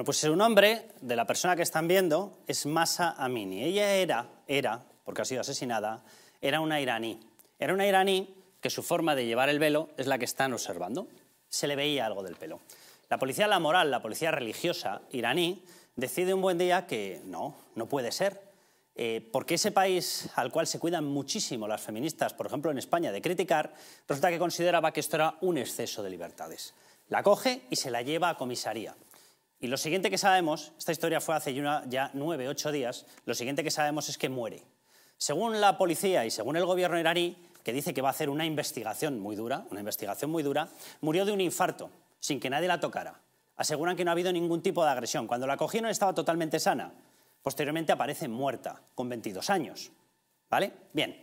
Bueno, pues su nombre de la persona que están viendo es Masa Amini. Ella era, era, porque ha sido asesinada, era una iraní. Era una iraní que su forma de llevar el velo es la que están observando. Se le veía algo del pelo. La policía la moral, la policía religiosa iraní, decide un buen día que no, no puede ser, eh, porque ese país al cual se cuidan muchísimo las feministas, por ejemplo en España, de criticar, resulta que consideraba que esto era un exceso de libertades. La coge y se la lleva a comisaría. Y lo siguiente que sabemos, esta historia fue hace ya nueve, ocho días, lo siguiente que sabemos es que muere. Según la policía y según el gobierno iraní, que dice que va a hacer una investigación muy dura, una investigación muy dura, murió de un infarto, sin que nadie la tocara. Aseguran que no ha habido ningún tipo de agresión. Cuando la cogieron estaba totalmente sana. Posteriormente aparece muerta, con 22 años. ¿Vale? Bien.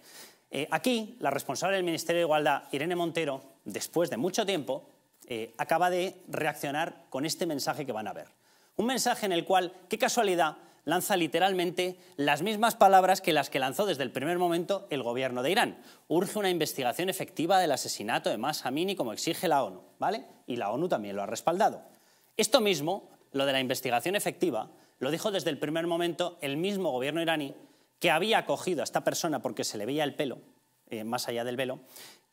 Eh, aquí, la responsable del Ministerio de Igualdad, Irene Montero, después de mucho tiempo, eh, acaba de reaccionar con este mensaje que van a ver. Un mensaje en el cual, qué casualidad, lanza literalmente las mismas palabras que las que lanzó desde el primer momento el gobierno de Irán. Urge una investigación efectiva del asesinato de Mahsa Amini como exige la ONU, ¿vale? Y la ONU también lo ha respaldado. Esto mismo, lo de la investigación efectiva, lo dijo desde el primer momento el mismo gobierno iraní que había acogido a esta persona porque se le veía el pelo, eh, más allá del velo,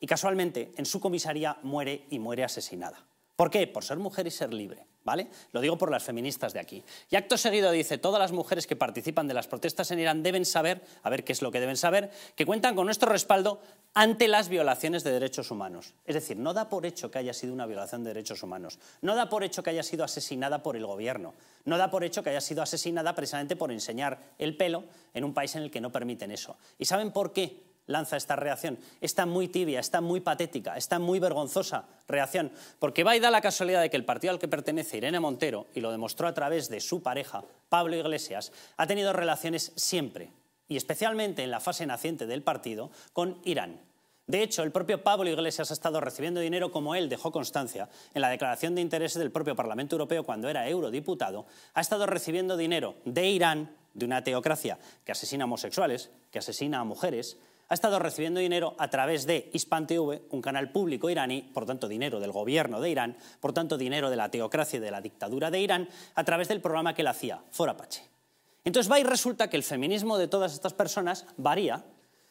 y casualmente en su comisaría muere y muere asesinada. ¿Por qué? Por ser mujer y ser libre, ¿vale? Lo digo por las feministas de aquí. Y acto seguido dice, todas las mujeres que participan de las protestas en Irán deben saber, a ver qué es lo que deben saber, que cuentan con nuestro respaldo ante las violaciones de derechos humanos. Es decir, no da por hecho que haya sido una violación de derechos humanos, no da por hecho que haya sido asesinada por el gobierno, no da por hecho que haya sido asesinada precisamente por enseñar el pelo en un país en el que no permiten eso. ¿Y saben por qué? Lanza esta reacción. Está muy tibia, está muy patética, está muy vergonzosa reacción, porque va y da la casualidad de que el partido al que pertenece Irene Montero, y lo demostró a través de su pareja, Pablo Iglesias, ha tenido relaciones siempre, y especialmente en la fase naciente del partido, con Irán. De hecho, el propio Pablo Iglesias ha estado recibiendo dinero como él dejó constancia en la declaración de intereses del propio Parlamento Europeo cuando era eurodiputado, ha estado recibiendo dinero de Irán, de una teocracia que asesina homosexuales, que asesina a mujeres, ha estado recibiendo dinero a través de Hispan TV, un canal público iraní, por tanto dinero del gobierno de Irán, por tanto dinero de la teocracia y de la dictadura de Irán, a través del programa que él hacía, Forapache. Entonces va y resulta que el feminismo de todas estas personas varía.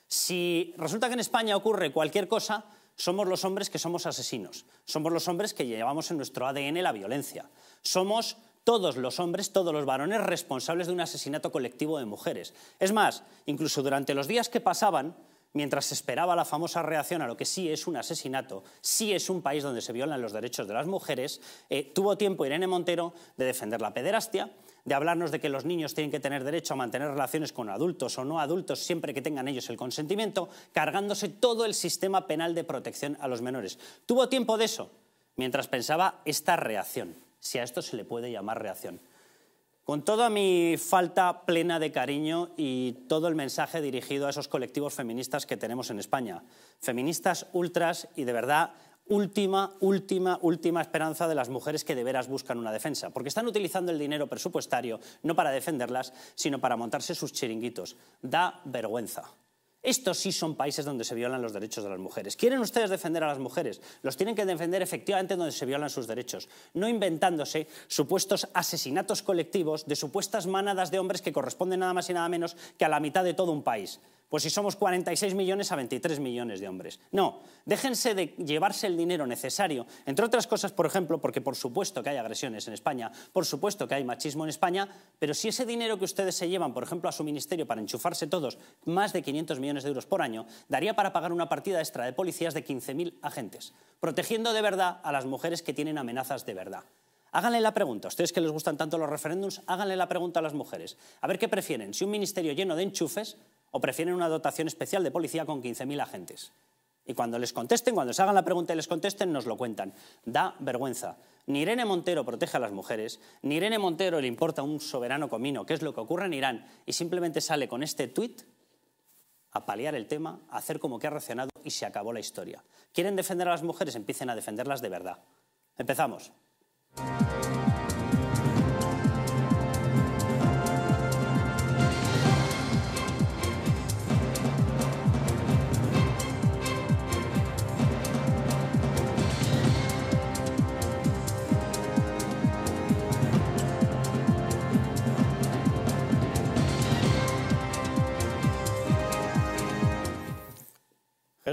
Si resulta que en España ocurre cualquier cosa, somos los hombres que somos asesinos, somos los hombres que llevamos en nuestro ADN la violencia, somos todos los hombres, todos los varones responsables de un asesinato colectivo de mujeres. Es más, incluso durante los días que pasaban, mientras esperaba la famosa reacción a lo que sí es un asesinato, sí es un país donde se violan los derechos de las mujeres, eh, tuvo tiempo Irene Montero de defender la pederastia, de hablarnos de que los niños tienen que tener derecho a mantener relaciones con adultos o no adultos siempre que tengan ellos el consentimiento, cargándose todo el sistema penal de protección a los menores. Tuvo tiempo de eso, mientras pensaba esta reacción si a esto se le puede llamar reacción. Con toda mi falta plena de cariño y todo el mensaje dirigido a esos colectivos feministas que tenemos en España, feministas ultras y de verdad última, última, última esperanza de las mujeres que de veras buscan una defensa, porque están utilizando el dinero presupuestario no para defenderlas, sino para montarse sus chiringuitos. Da vergüenza. Estos sí son países donde se violan los derechos de las mujeres. ¿Quieren ustedes defender a las mujeres? Los tienen que defender efectivamente donde se violan sus derechos, no inventándose supuestos asesinatos colectivos de supuestas manadas de hombres que corresponden nada más y nada menos que a la mitad de todo un país. Pues si somos 46 millones a 23 millones de hombres. No, déjense de llevarse el dinero necesario, entre otras cosas, por ejemplo, porque por supuesto que hay agresiones en España, por supuesto que hay machismo en España, pero si ese dinero que ustedes se llevan, por ejemplo, a su ministerio para enchufarse todos más de 500 millones de euros por año, daría para pagar una partida extra de policías de 15.000 agentes, protegiendo de verdad a las mujeres que tienen amenazas de verdad. Háganle la pregunta, a ustedes que les gustan tanto los referéndums, háganle la pregunta a las mujeres. A ver qué prefieren, si un ministerio lleno de enchufes o prefieren una dotación especial de policía con 15.000 agentes. Y cuando les contesten, cuando se hagan la pregunta y les contesten, nos lo cuentan. Da vergüenza. Ni Irene Montero protege a las mujeres, ni Irene Montero le importa un soberano comino, que es lo que ocurre en Irán, y simplemente sale con este tuit a paliar el tema, a hacer como que ha reaccionado y se acabó la historia. ¿Quieren defender a las mujeres? Empiecen a defenderlas de verdad. Empezamos.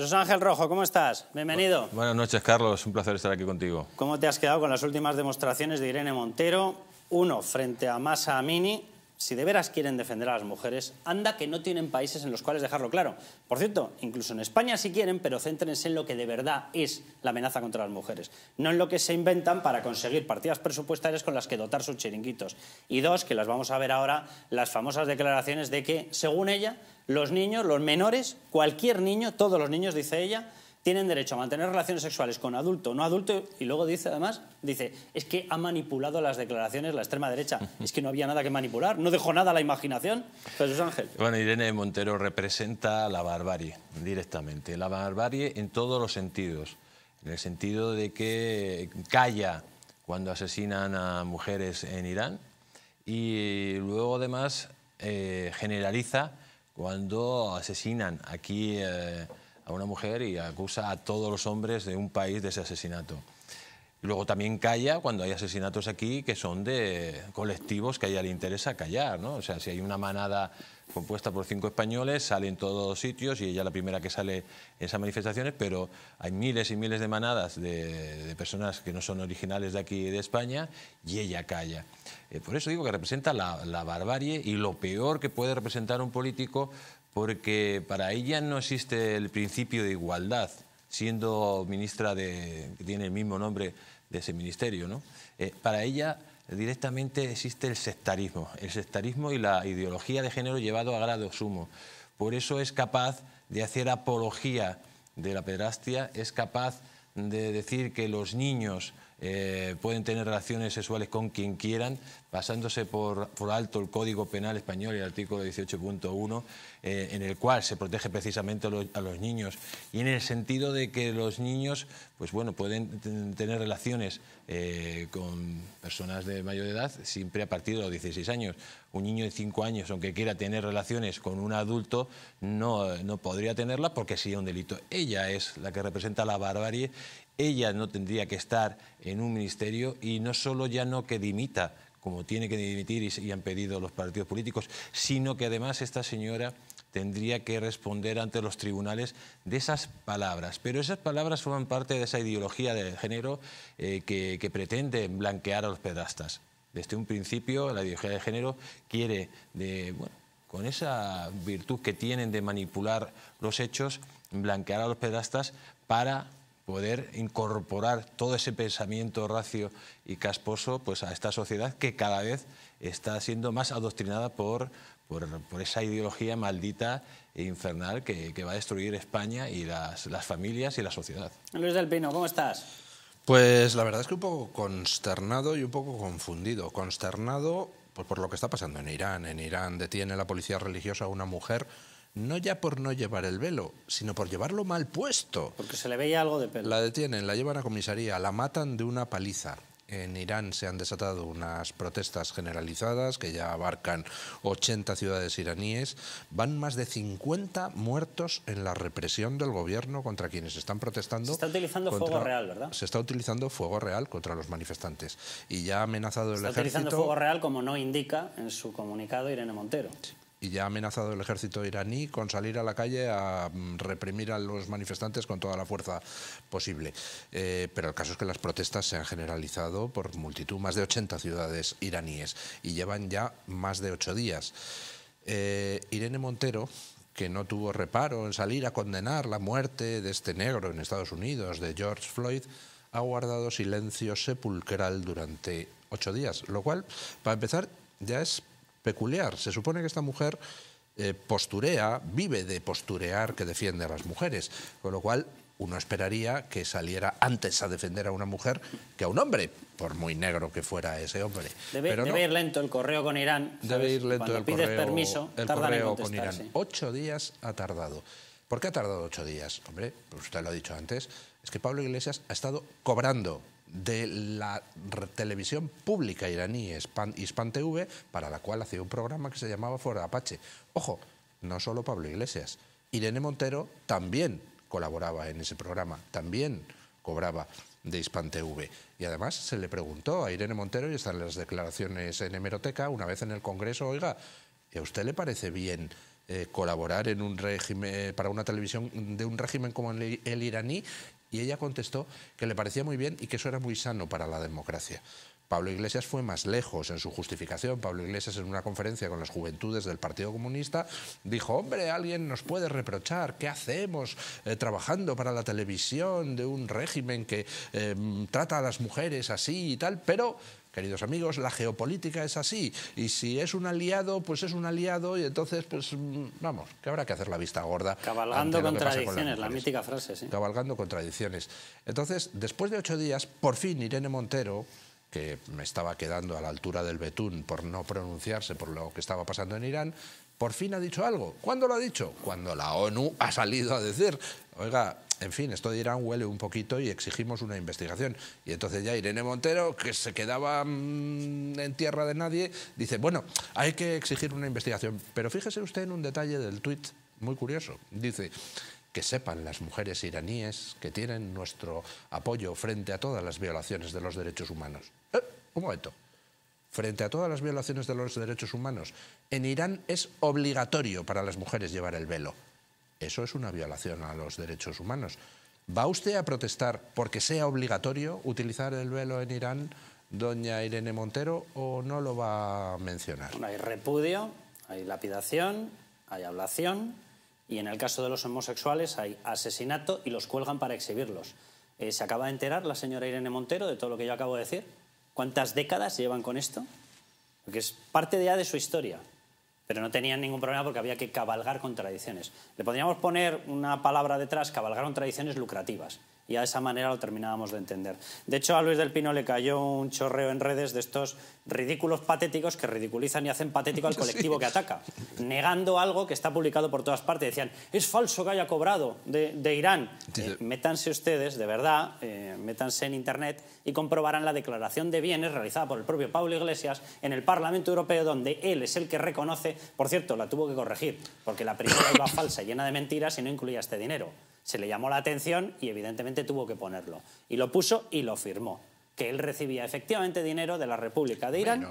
Jesús Ángel Rojo, ¿cómo estás? Bienvenido. Buenas noches, Carlos. Un placer estar aquí contigo. ¿Cómo te has quedado con las últimas demostraciones de Irene Montero? Uno, frente a Massa Amini. Si de veras quieren defender a las mujeres, anda que no tienen países en los cuales dejarlo claro. Por cierto, incluso en España si quieren, pero céntrense en lo que de verdad es la amenaza contra las mujeres, no en lo que se inventan para conseguir partidas presupuestarias con las que dotar sus chiringuitos. Y dos, que las vamos a ver ahora, las famosas declaraciones de que, según ella, los niños, los menores, cualquier niño, todos los niños, dice ella, tienen derecho a mantener relaciones sexuales con adulto o no adulto y luego dice además, dice, es que ha manipulado las declaraciones la extrema derecha, es que no había nada que manipular, no dejó nada a la imaginación. Jesús Ángel. Bueno, Irene Montero representa la barbarie directamente, la barbarie en todos los sentidos, en el sentido de que calla cuando asesinan a mujeres en Irán y luego además eh, generaliza cuando asesinan aquí eh, a una mujer y acusa a todos los hombres de un país de ese asesinato. Luego también calla cuando hay asesinatos aquí que son de colectivos que a ella le interesa callar, ¿no? O sea, si hay una manada compuesta por cinco españoles, sale en todos sitios y ella es la primera que sale en esas manifestaciones, pero hay miles y miles de manadas de, personas que no son originales de aquí de España y ella calla. Eh, por eso digo que representa la barbarie y lo peor que puede representar un político porque para ella no existe el principio de igualdad, siendo ministra de, que tiene el mismo nombre de ese ministerio. ¿no? Eh, para ella directamente existe el sectarismo, el sectarismo y la ideología de género llevado a grado sumo. Por eso es capaz de hacer apología de la pedrastia, es capaz de decir que los niños eh, pueden tener relaciones sexuales con quien quieran, pasándose por, alto el Código Penal Español y el artículo 18.1, eh, en el cual se protege precisamente a los, niños, y en el sentido de que los niños pues bueno, pueden tener relaciones eh, con personas de mayor edad siempre a partir de los 16 años. Un niño de 5 años, aunque quiera tener relaciones con un adulto, no, no podría tenerla porque sería un delito. Ella es la que representa la barbarie ella no tendría que estar en un ministerio y no solo ya no que dimita, como tiene que dimitir y, han pedido los partidos políticos, sino que además esta señora tendría que responder ante los tribunales de esas palabras. Pero esas palabras forman parte de esa ideología de género eh, que, pretende blanquear a los pedastas. Desde un principio, la ideología de género quiere, con esa virtud que tienen de manipular los hechos, blanquear a los pedastas para poder incorporar todo ese pensamiento racio y casposo pues, a esta sociedad que cada vez está siendo más adoctrinada por, por, esa ideología maldita e infernal que, va a destruir España y las, las familias y la sociedad. Luis del Pino, ¿cómo estás? Pues la verdad es que un poco consternado y un poco confundido. Consternado pues, por lo que está pasando en Irán. En Irán detiene la policía religiosa a una mujer no ya por no llevar el velo, sino por llevarlo mal puesto. Porque se le veía algo de pelo. La detienen, la llevan a comisaría, la matan de una paliza. En Irán se han desatado unas protestas generalizadas que ya abarcan 80 ciudades iraníes. Van más de 50 muertos en la represión del gobierno contra quienes están protestando. Se está utilizando fuego real, ¿verdad? Se está utilizando fuego real contra los manifestantes. Y ya ha amenazado el ejército. Está utilizando fuego real como no indica en su comunicado Irene Montero y ya ha amenazado el ejército iraní con salir a la calle a mm, reprimir a los manifestantes con toda la fuerza posible. Eh, pero el caso es que las protestas se han generalizado por multitud, más de 80 ciudades iraníes, y llevan ya más de ocho días. Eh, Irene Montero, que no tuvo reparo en salir a condenar la muerte de este negro en Estados Unidos, de George Floyd, ha guardado silencio sepulcral durante ocho días, lo cual, para empezar, ya es peculiar. Se supone que esta mujer eh, posturea, vive de posturear que defiende a las mujeres, con lo cual uno esperaría que saliera antes a defender a una mujer que a un hombre, por muy negro que fuera ese hombre. Debe, ir lento el correo con Irán. Debe ir lento el correo, permiso, el correo con Irán. Ocho días ha tardado. ¿Por qué ha tardado ocho días? Hombre, pues usted lo ha dicho antes, es que Pablo Iglesias ha estado cobrando de la televisión pública iraní Hispan TV, para la cual hacía un programa que se llamaba Fuera Apache. Ojo, no solo Pablo Iglesias, Irene Montero también colaboraba en ese programa, también cobraba de Hispan TV. Y además se le preguntó a Irene Montero, y están las declaraciones en hemeroteca, una vez en el Congreso, oiga, ¿a usted le parece bien eh, colaborar en un régimen, para una televisión de un régimen como el, el iraní y ella contestó que le parecía muy bien y que eso era muy sano para la democracia. Pablo Iglesias fue más lejos en su justificación. Pablo Iglesias en una conferencia con las juventudes del Partido Comunista dijo, hombre, alguien nos puede reprochar, ¿qué hacemos eh, trabajando para la televisión de un régimen que eh, trata a las mujeres así y tal? Pero Queridos amigos, la geopolítica es así y si es un aliado, pues es un aliado y entonces, pues mm, vamos, que habrá que hacer la vista gorda. Cabalgando contradicciones, la mítica frase, sí. Cabalgando contradicciones. Entonces, después de ocho días, por fin Irene Montero, que me estaba quedando a la altura del betún por no pronunciarse por lo que estaba pasando en Irán, por fin ha dicho algo. ¿Cuándo lo ha dicho? Cuando la ONU ha salido a decir, oiga, en fin, esto de Irán huele un poquito y exigimos una investigación. Y entonces ya Irene Montero, que se quedaba mm, en tierra de nadie, dice, bueno, hay que exigir una investigación. Pero fíjese usted en un detalle del tuit muy curioso. Dice, que sepan las mujeres iraníes que tienen nuestro apoyo frente a todas las violaciones de los derechos humanos. Eh, un momento. Frente a todas las violaciones de los derechos humanos, en Irán es obligatorio para las mujeres llevar el velo. Eso es una violación a los derechos humanos. ¿Va usted a protestar porque sea obligatorio utilizar el velo en Irán, doña Irene Montero, o no lo va a mencionar? hay repudio, hay lapidación, hay ablación y en el caso de los homosexuales hay asesinato y los cuelgan para exhibirlos. Eh, ¿Se acaba de enterar la señora Irene Montero de todo lo que yo acabo de decir? ¿Cuántas décadas llevan con esto? Porque es parte ya de su historia. Pero no tenían ningún problema porque había que cabalgar contradicciones. Le podríamos poner una palabra detrás, cabalgar contradicciones lucrativas y de esa manera lo terminábamos de entender. De hecho, a Luis del Pino le cayó un chorreo en redes de estos ridículos patéticos que ridiculizan y hacen patético al colectivo que ataca, negando algo que está publicado por todas partes. Decían, es falso que haya cobrado de, Irán. Eh, métanse ustedes, de verdad, eh, métanse en Internet y comprobarán la declaración de bienes realizada por el propio Pablo Iglesias en el Parlamento Europeo, donde él es el que reconoce, por cierto, la tuvo que corregir, porque la primera iba falsa, llena de mentiras y no incluía este dinero se le llamó la atención y evidentemente tuvo que ponerlo. Y lo puso y lo firmó que él recibía efectivamente dinero de la República de Irán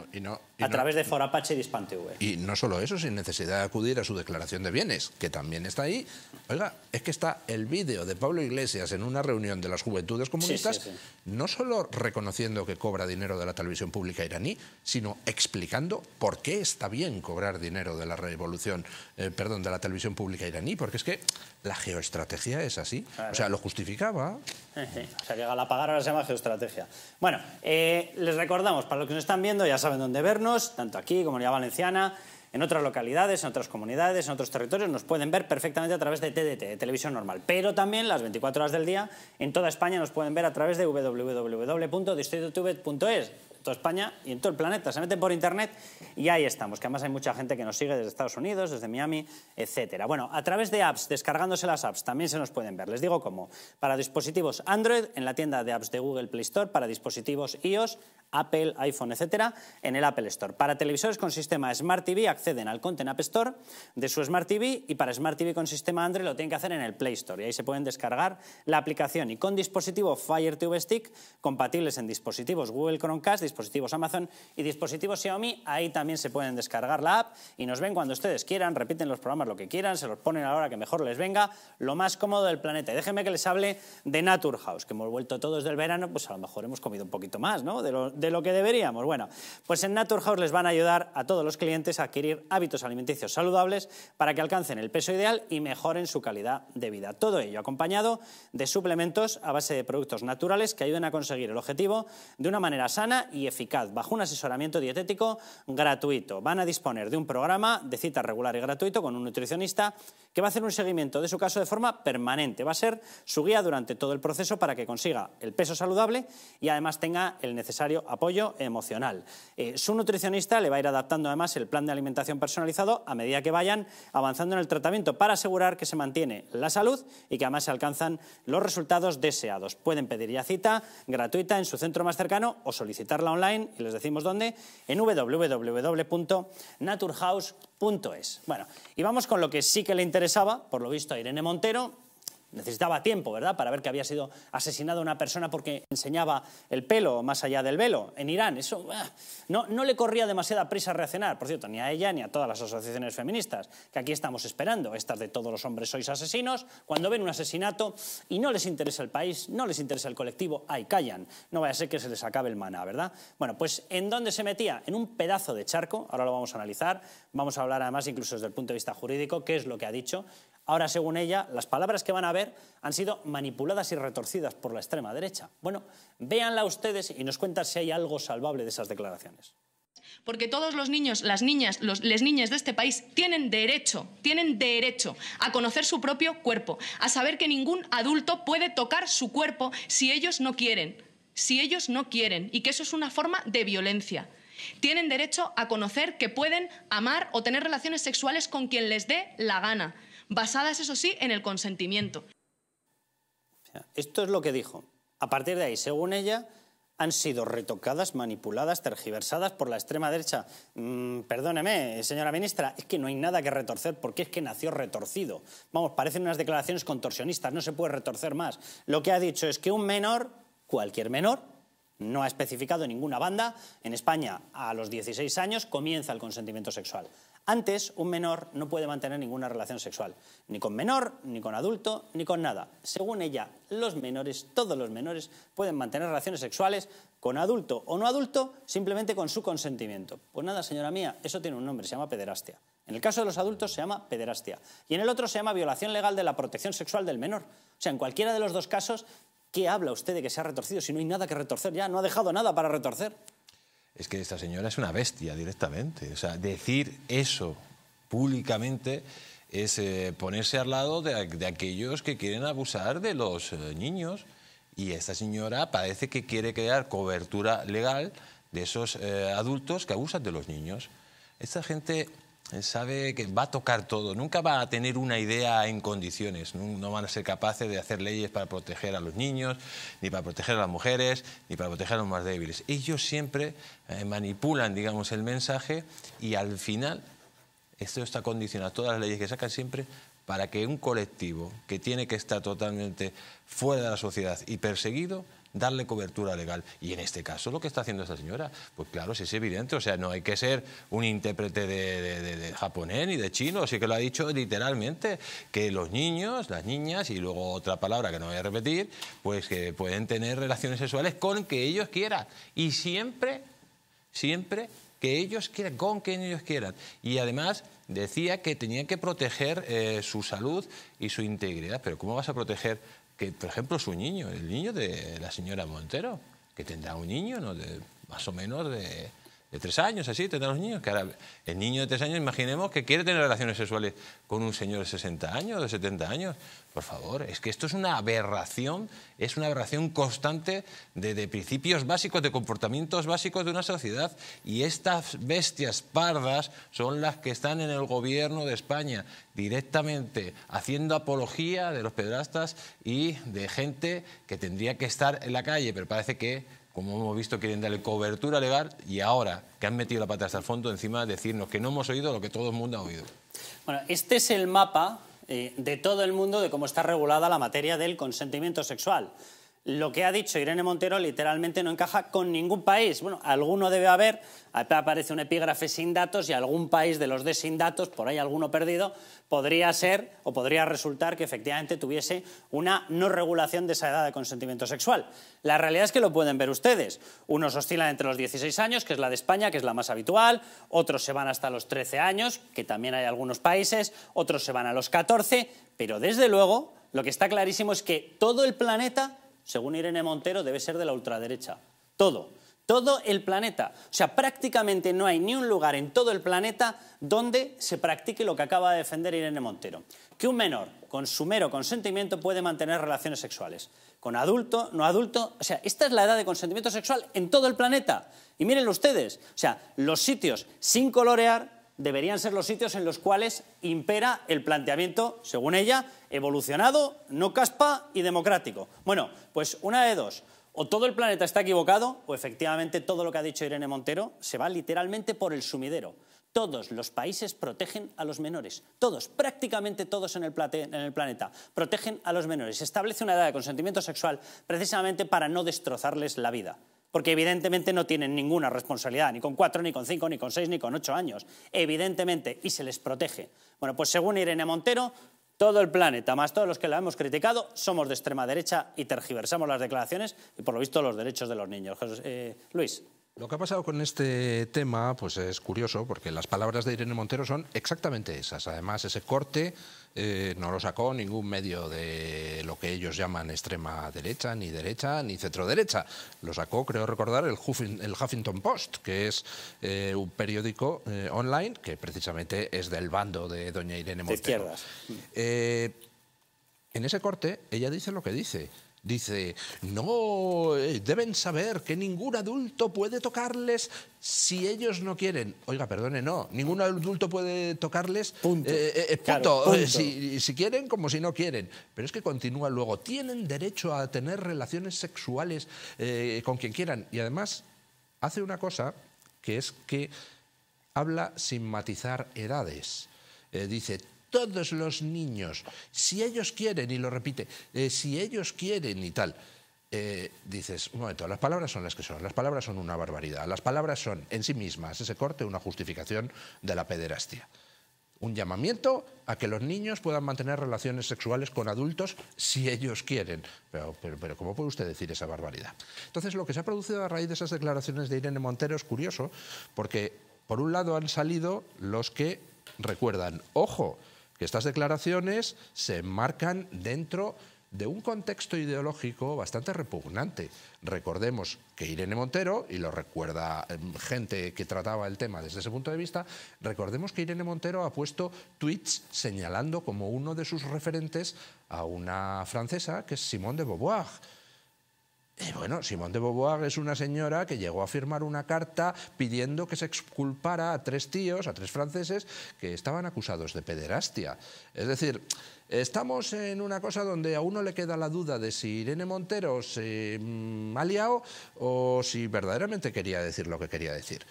a través de Forapache y Dispantv. Y no solo eso, sin necesidad de acudir a su declaración de bienes, que también está ahí. Oiga, es que está el vídeo de Pablo Iglesias en una reunión de las juventudes comunistas, no solo reconociendo que cobra dinero de la televisión pública iraní, sino explicando por qué está bien cobrar dinero de la revolución, eh, perdón, de la televisión pública iraní, porque es que la geoestrategia es así. O sea, lo justificaba. o sea, que a pagar ahora se llama geoestrategia. Bueno, eh, les recordamos, para los que nos están viendo, ya saben dónde vernos, tanto aquí, Comunidad Valenciana, en otras localidades, en otras comunidades, en otros territorios, nos pueden ver perfectamente a través de TDT, de televisión normal. Pero también las 24 horas del día, en toda España, nos pueden ver a través de www.distritotubet.es toda España y en todo el planeta. Se meten por internet y ahí estamos, que además hay mucha gente que nos sigue desde Estados Unidos, desde Miami, etcétera. Bueno, a través de apps, descargándose las apps, también se nos pueden ver. Les digo cómo. Para dispositivos Android, en la tienda de apps de Google Play Store, para dispositivos iOS, Apple, iPhone, etcétera, en el Apple Store. Para televisores con sistema Smart TV acceden al Content App Store de su Smart TV y para Smart TV con sistema Android lo tienen que hacer en el Play Store y ahí se pueden descargar la aplicación y con dispositivo Fire TV Stick compatibles en dispositivos Google Chromecast, dispositivos Amazon y dispositivos Xiaomi, ahí también se pueden descargar la app y nos ven cuando ustedes quieran, repiten los programas lo que quieran, se los ponen a la hora que mejor les venga, lo más cómodo del planeta. déjenme que les hable de Naturhaus, que hemos vuelto todos del verano, pues a lo mejor hemos comido un poquito más, ¿no? De lo, de lo que deberíamos. Bueno, pues en Naturhaus les van a ayudar a todos los clientes a adquirir hábitos alimenticios saludables para que alcancen el peso ideal y mejoren su calidad de vida. Todo ello acompañado de suplementos a base de productos naturales que ayuden a conseguir el objetivo de una manera sana y eficaz, bajo un asesoramiento dietético gratuito. Van a disponer de un programa de cita regular y gratuito con un nutricionista que va a hacer un seguimiento de su caso de forma permanente. Va a ser su guía durante todo el proceso para que consiga el peso saludable y además tenga el necesario apoyo emocional. Eh, su nutricionista le va a ir adaptando además el plan de alimentación personalizado a medida que vayan avanzando en el tratamiento para asegurar que se mantiene la salud y que además se alcanzan los resultados deseados. Pueden pedir ya cita gratuita en su centro más cercano o solicitarla online y les decimos dónde en www.naturhaus.es. Bueno, y vamos con lo que sí que le interesaba, por lo visto a Irene Montero, necesitaba tiempo, ¿verdad?, para ver que había sido asesinada una persona porque enseñaba el pelo más allá del velo en Irán. Eso ah, no, no le corría demasiada prisa a reaccionar, por cierto, ni a ella ni a todas las asociaciones feministas, que aquí estamos esperando, estas de todos los hombres sois asesinos, cuando ven un asesinato y no les interesa el país, no les interesa el colectivo, ahí callan, no vaya a ser que se les acabe el maná, ¿verdad? Bueno, pues ¿en dónde se metía? En un pedazo de charco, ahora lo vamos a analizar, vamos a hablar además incluso desde el punto de vista jurídico, qué es lo que ha dicho, Ahora, según ella, las palabras que van a ver han sido manipuladas y retorcidas por la extrema derecha. Bueno, véanla ustedes y nos cuentan si hay algo salvable de esas declaraciones. Porque todos los niños, las niñas, las niñas de este país tienen derecho, tienen derecho a conocer su propio cuerpo, a saber que ningún adulto puede tocar su cuerpo si ellos no quieren, si ellos no quieren, y que eso es una forma de violencia. Tienen derecho a conocer que pueden amar o tener relaciones sexuales con quien les dé la gana basadas, eso sí, en el consentimiento. Esto es lo que dijo. A partir de ahí, según ella, han sido retocadas, manipuladas, tergiversadas por la extrema derecha. Mm, perdóneme, señora ministra, es que no hay nada que retorcer porque es que nació retorcido. Vamos, parecen unas declaraciones contorsionistas, no se puede retorcer más. Lo que ha dicho es que un menor, cualquier menor, no ha especificado ninguna banda, en España a los 16 años comienza el consentimiento sexual. Antes, un menor no puede mantener ninguna relación sexual, ni con menor, ni con adulto, ni con nada. Según ella, los menores, todos los menores, pueden mantener relaciones sexuales con adulto o no adulto, simplemente con su consentimiento. Pues nada, señora mía, eso tiene un nombre, se llama pederastia. En el caso de los adultos se llama pederastia y en el otro se llama violación legal de la protección sexual del menor. O sea, en cualquiera de los dos casos, ¿qué habla usted de que se ha retorcido si no hay nada que retorcer ya? No ha dejado nada para retorcer es que esta señora es una bestia directamente. O sea, decir eso públicamente es eh, ponerse al lado de, aquellos que quieren abusar de los eh, niños. Y esta señora parece que quiere crear cobertura legal de esos eh, adultos que abusan de los niños. Esta gente sabe que va a tocar todo, nunca va a tener una idea en condiciones, no, van a ser capaces de hacer leyes para proteger a los niños, ni para proteger a las mujeres, ni para proteger a los más débiles. Ellos siempre eh, manipulan, digamos, el mensaje y al final esto está condicionado, todas las leyes que sacan siempre para que un colectivo que tiene que estar totalmente fuera de la sociedad y perseguido darle cobertura legal. Y en este caso lo que está haciendo esta señora, pues claro, sí es evidente, o sea, no hay que ser un intérprete de, japonés ni de chino, así que lo ha dicho literalmente, que los niños, las niñas, y luego otra palabra que no voy a repetir, pues que pueden tener relaciones sexuales con que ellos quieran. Y siempre, siempre que ellos quieran, con que ellos quieran. Y además decía que tenían que proteger eh, su salud y su integridad. Pero ¿cómo vas a proteger que, por ejemplo, su niño, el niño de la señora Montero, que tendrá un niño ¿no? de, más o menos de, de tres años, así, tendrá los niños. Que ahora, el niño de tres años, imaginemos que quiere tener relaciones sexuales con un señor de 60 años, de 70 años. Por favor, es que esto es una aberración, es una aberración constante de, de principios básicos, de comportamientos básicos de una sociedad. Y estas bestias pardas son las que están en el gobierno de España, directamente haciendo apología de los pedrastas y de gente que tendría que estar en la calle, pero parece que como hemos visto, quieren darle cobertura legal y ahora que han metido la pata hasta el fondo, encima decirnos que no hemos oído lo que todo el mundo ha oído. Bueno, este es el mapa eh, de todo el mundo de cómo está regulada la materia del consentimiento sexual. Lo que ha dicho Irene Montero literalmente no encaja con ningún país. Bueno, alguno debe haber, aparece un epígrafe sin datos y algún país de los de sin datos, por ahí alguno perdido, podría ser o podría resultar que efectivamente tuviese una no regulación de esa edad de consentimiento sexual. La realidad es que lo pueden ver ustedes. Unos oscilan entre los 16 años, que es la de España, que es la más habitual, otros se van hasta los 13 años, que también hay algunos países, otros se van a los 14, pero desde luego lo que está clarísimo es que todo el planeta según Irene Montero, debe ser de la ultraderecha. Todo. Todo el planeta. O sea, prácticamente no hay ni un lugar en todo el planeta donde se practique lo que acaba de defender Irene Montero. Que un menor, con su mero consentimiento, puede mantener relaciones sexuales. Con adulto, no adulto. O sea, esta es la edad de consentimiento sexual en todo el planeta. Y mírenlo ustedes. O sea, los sitios sin colorear deberían ser los sitios en los cuales impera el planteamiento, según ella, evolucionado, no caspa y democrático. Bueno, pues una de dos. O todo el planeta está equivocado, o efectivamente todo lo que ha dicho Irene Montero se va literalmente por el sumidero. todos los países protegen a los menores. Todos, prácticamente todos en el, planeta, protegen a los menores. Se establece una edad de consentimiento sexual precisamente para no destrozarles la vida. Porque evidentemente no tienen ninguna responsabilidad, ni con cuatro, ni con cinco, ni con seis, ni con ocho años. Evidentemente, y se les protege. Bueno, pues según Irene Montero, todo el planeta, más todos los que la hemos criticado, somos de extrema derecha y tergiversamos las declaraciones y por lo visto los derechos de los niños. Eh, Luis. Lo que ha pasado con este tema pues es curioso porque las palabras de Irene Montero son exactamente esas. Además, ese corte eh, no lo sacó ningún medio de lo que ellos llaman extrema derecha, ni derecha, ni centro derecha. Lo sacó, creo recordar, el, Huffington Post, que es eh, un periódico eh, online que precisamente es del bando de doña Irene Montero. De izquierdas. en ese corte ella dice lo que dice Dice, no, eh, deben saber que ningún adulto puede tocarles si ellos no quieren. Oiga, perdone, no, ningún adulto puede tocarles. Punto. Eh, eh, Si, si, quieren como si no quieren. Pero es que continúa luego, tienen derecho a tener relaciones sexuales con quien quieran. Y además hace una cosa que es que habla sin matizar edades. dice, todos los niños, si ellos quieren, y lo repite, eh, si ellos quieren y tal, eh, dices, un momento, las palabras son las que son, las palabras son una barbaridad, las palabras son en sí mismas, ese corte, una justificación de la pederastia. Un llamamiento a que los niños puedan mantener relaciones sexuales con adultos si ellos quieren. Pero, pero, pero, ¿cómo puede usted decir esa barbaridad? Entonces, lo que se ha producido a raíz de esas declaraciones de Irene Montero es curioso, porque por un lado han salido los que recuerdan, ojo, que estas declaraciones se enmarcan dentro de un contexto ideológico bastante repugnante. Recordemos que Irene Montero, y lo recuerda em, gente que trataba el tema desde ese punto de vista, recordemos que Irene Montero ha puesto tweets señalando como uno de sus referentes a una francesa que es Simone de Beauvoir eh, bueno, Simone de Beauvoir es una señora que llegó a firmar una carta pidiendo que se exculpara a tres tíos, a tres franceses, que estaban acusados de pederastia. Es decir, estamos en una cosa donde a uno le queda la duda de si Irene Montero se mm, ha liado o si verdaderamente quería decir lo que quería decir.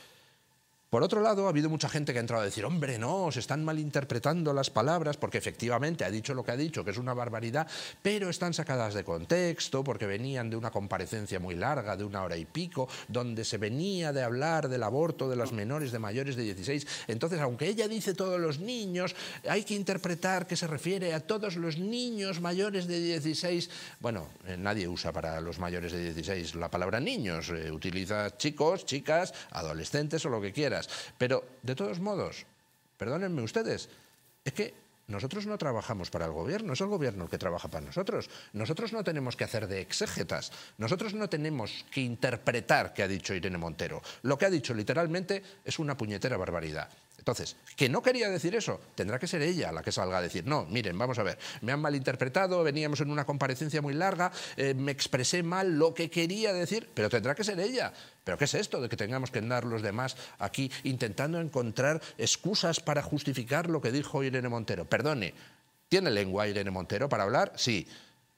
Por otro lado, ha habido mucha gente que ha entrado a decir, hombre, no, se están malinterpretando las palabras, porque efectivamente ha dicho lo que ha dicho, que es una barbaridad, pero están sacadas de contexto, porque venían de una comparecencia muy larga, de una hora y pico, donde se venía de hablar del aborto de las menores de mayores de 16. Entonces, aunque ella dice todos los niños, hay que interpretar que se refiere a todos los niños mayores de 16. Bueno, eh, nadie usa para los mayores de 16 la palabra niños, eh, utiliza chicos, chicas, adolescentes o lo que quiera. Pero, de todos modos, perdónenme ustedes, es que nosotros no trabajamos para el gobierno, es el gobierno el que trabaja para nosotros. Nosotros no tenemos que hacer de exégetas, nosotros no tenemos que interpretar qué ha dicho Irene Montero. Lo que ha dicho literalmente es una puñetera barbaridad. Entonces, que no quería decir eso, tendrá que ser ella la que salga a decir, no, miren, vamos a ver, me han malinterpretado, veníamos en una comparecencia muy larga, eh, me expresé mal lo que quería decir, pero tendrá que ser ella. ¿Pero qué es esto de que tengamos que andar los demás aquí intentando encontrar excusas para justificar lo que dijo Irene Montero? Perdone, ¿tiene lengua Irene Montero para hablar? Sí.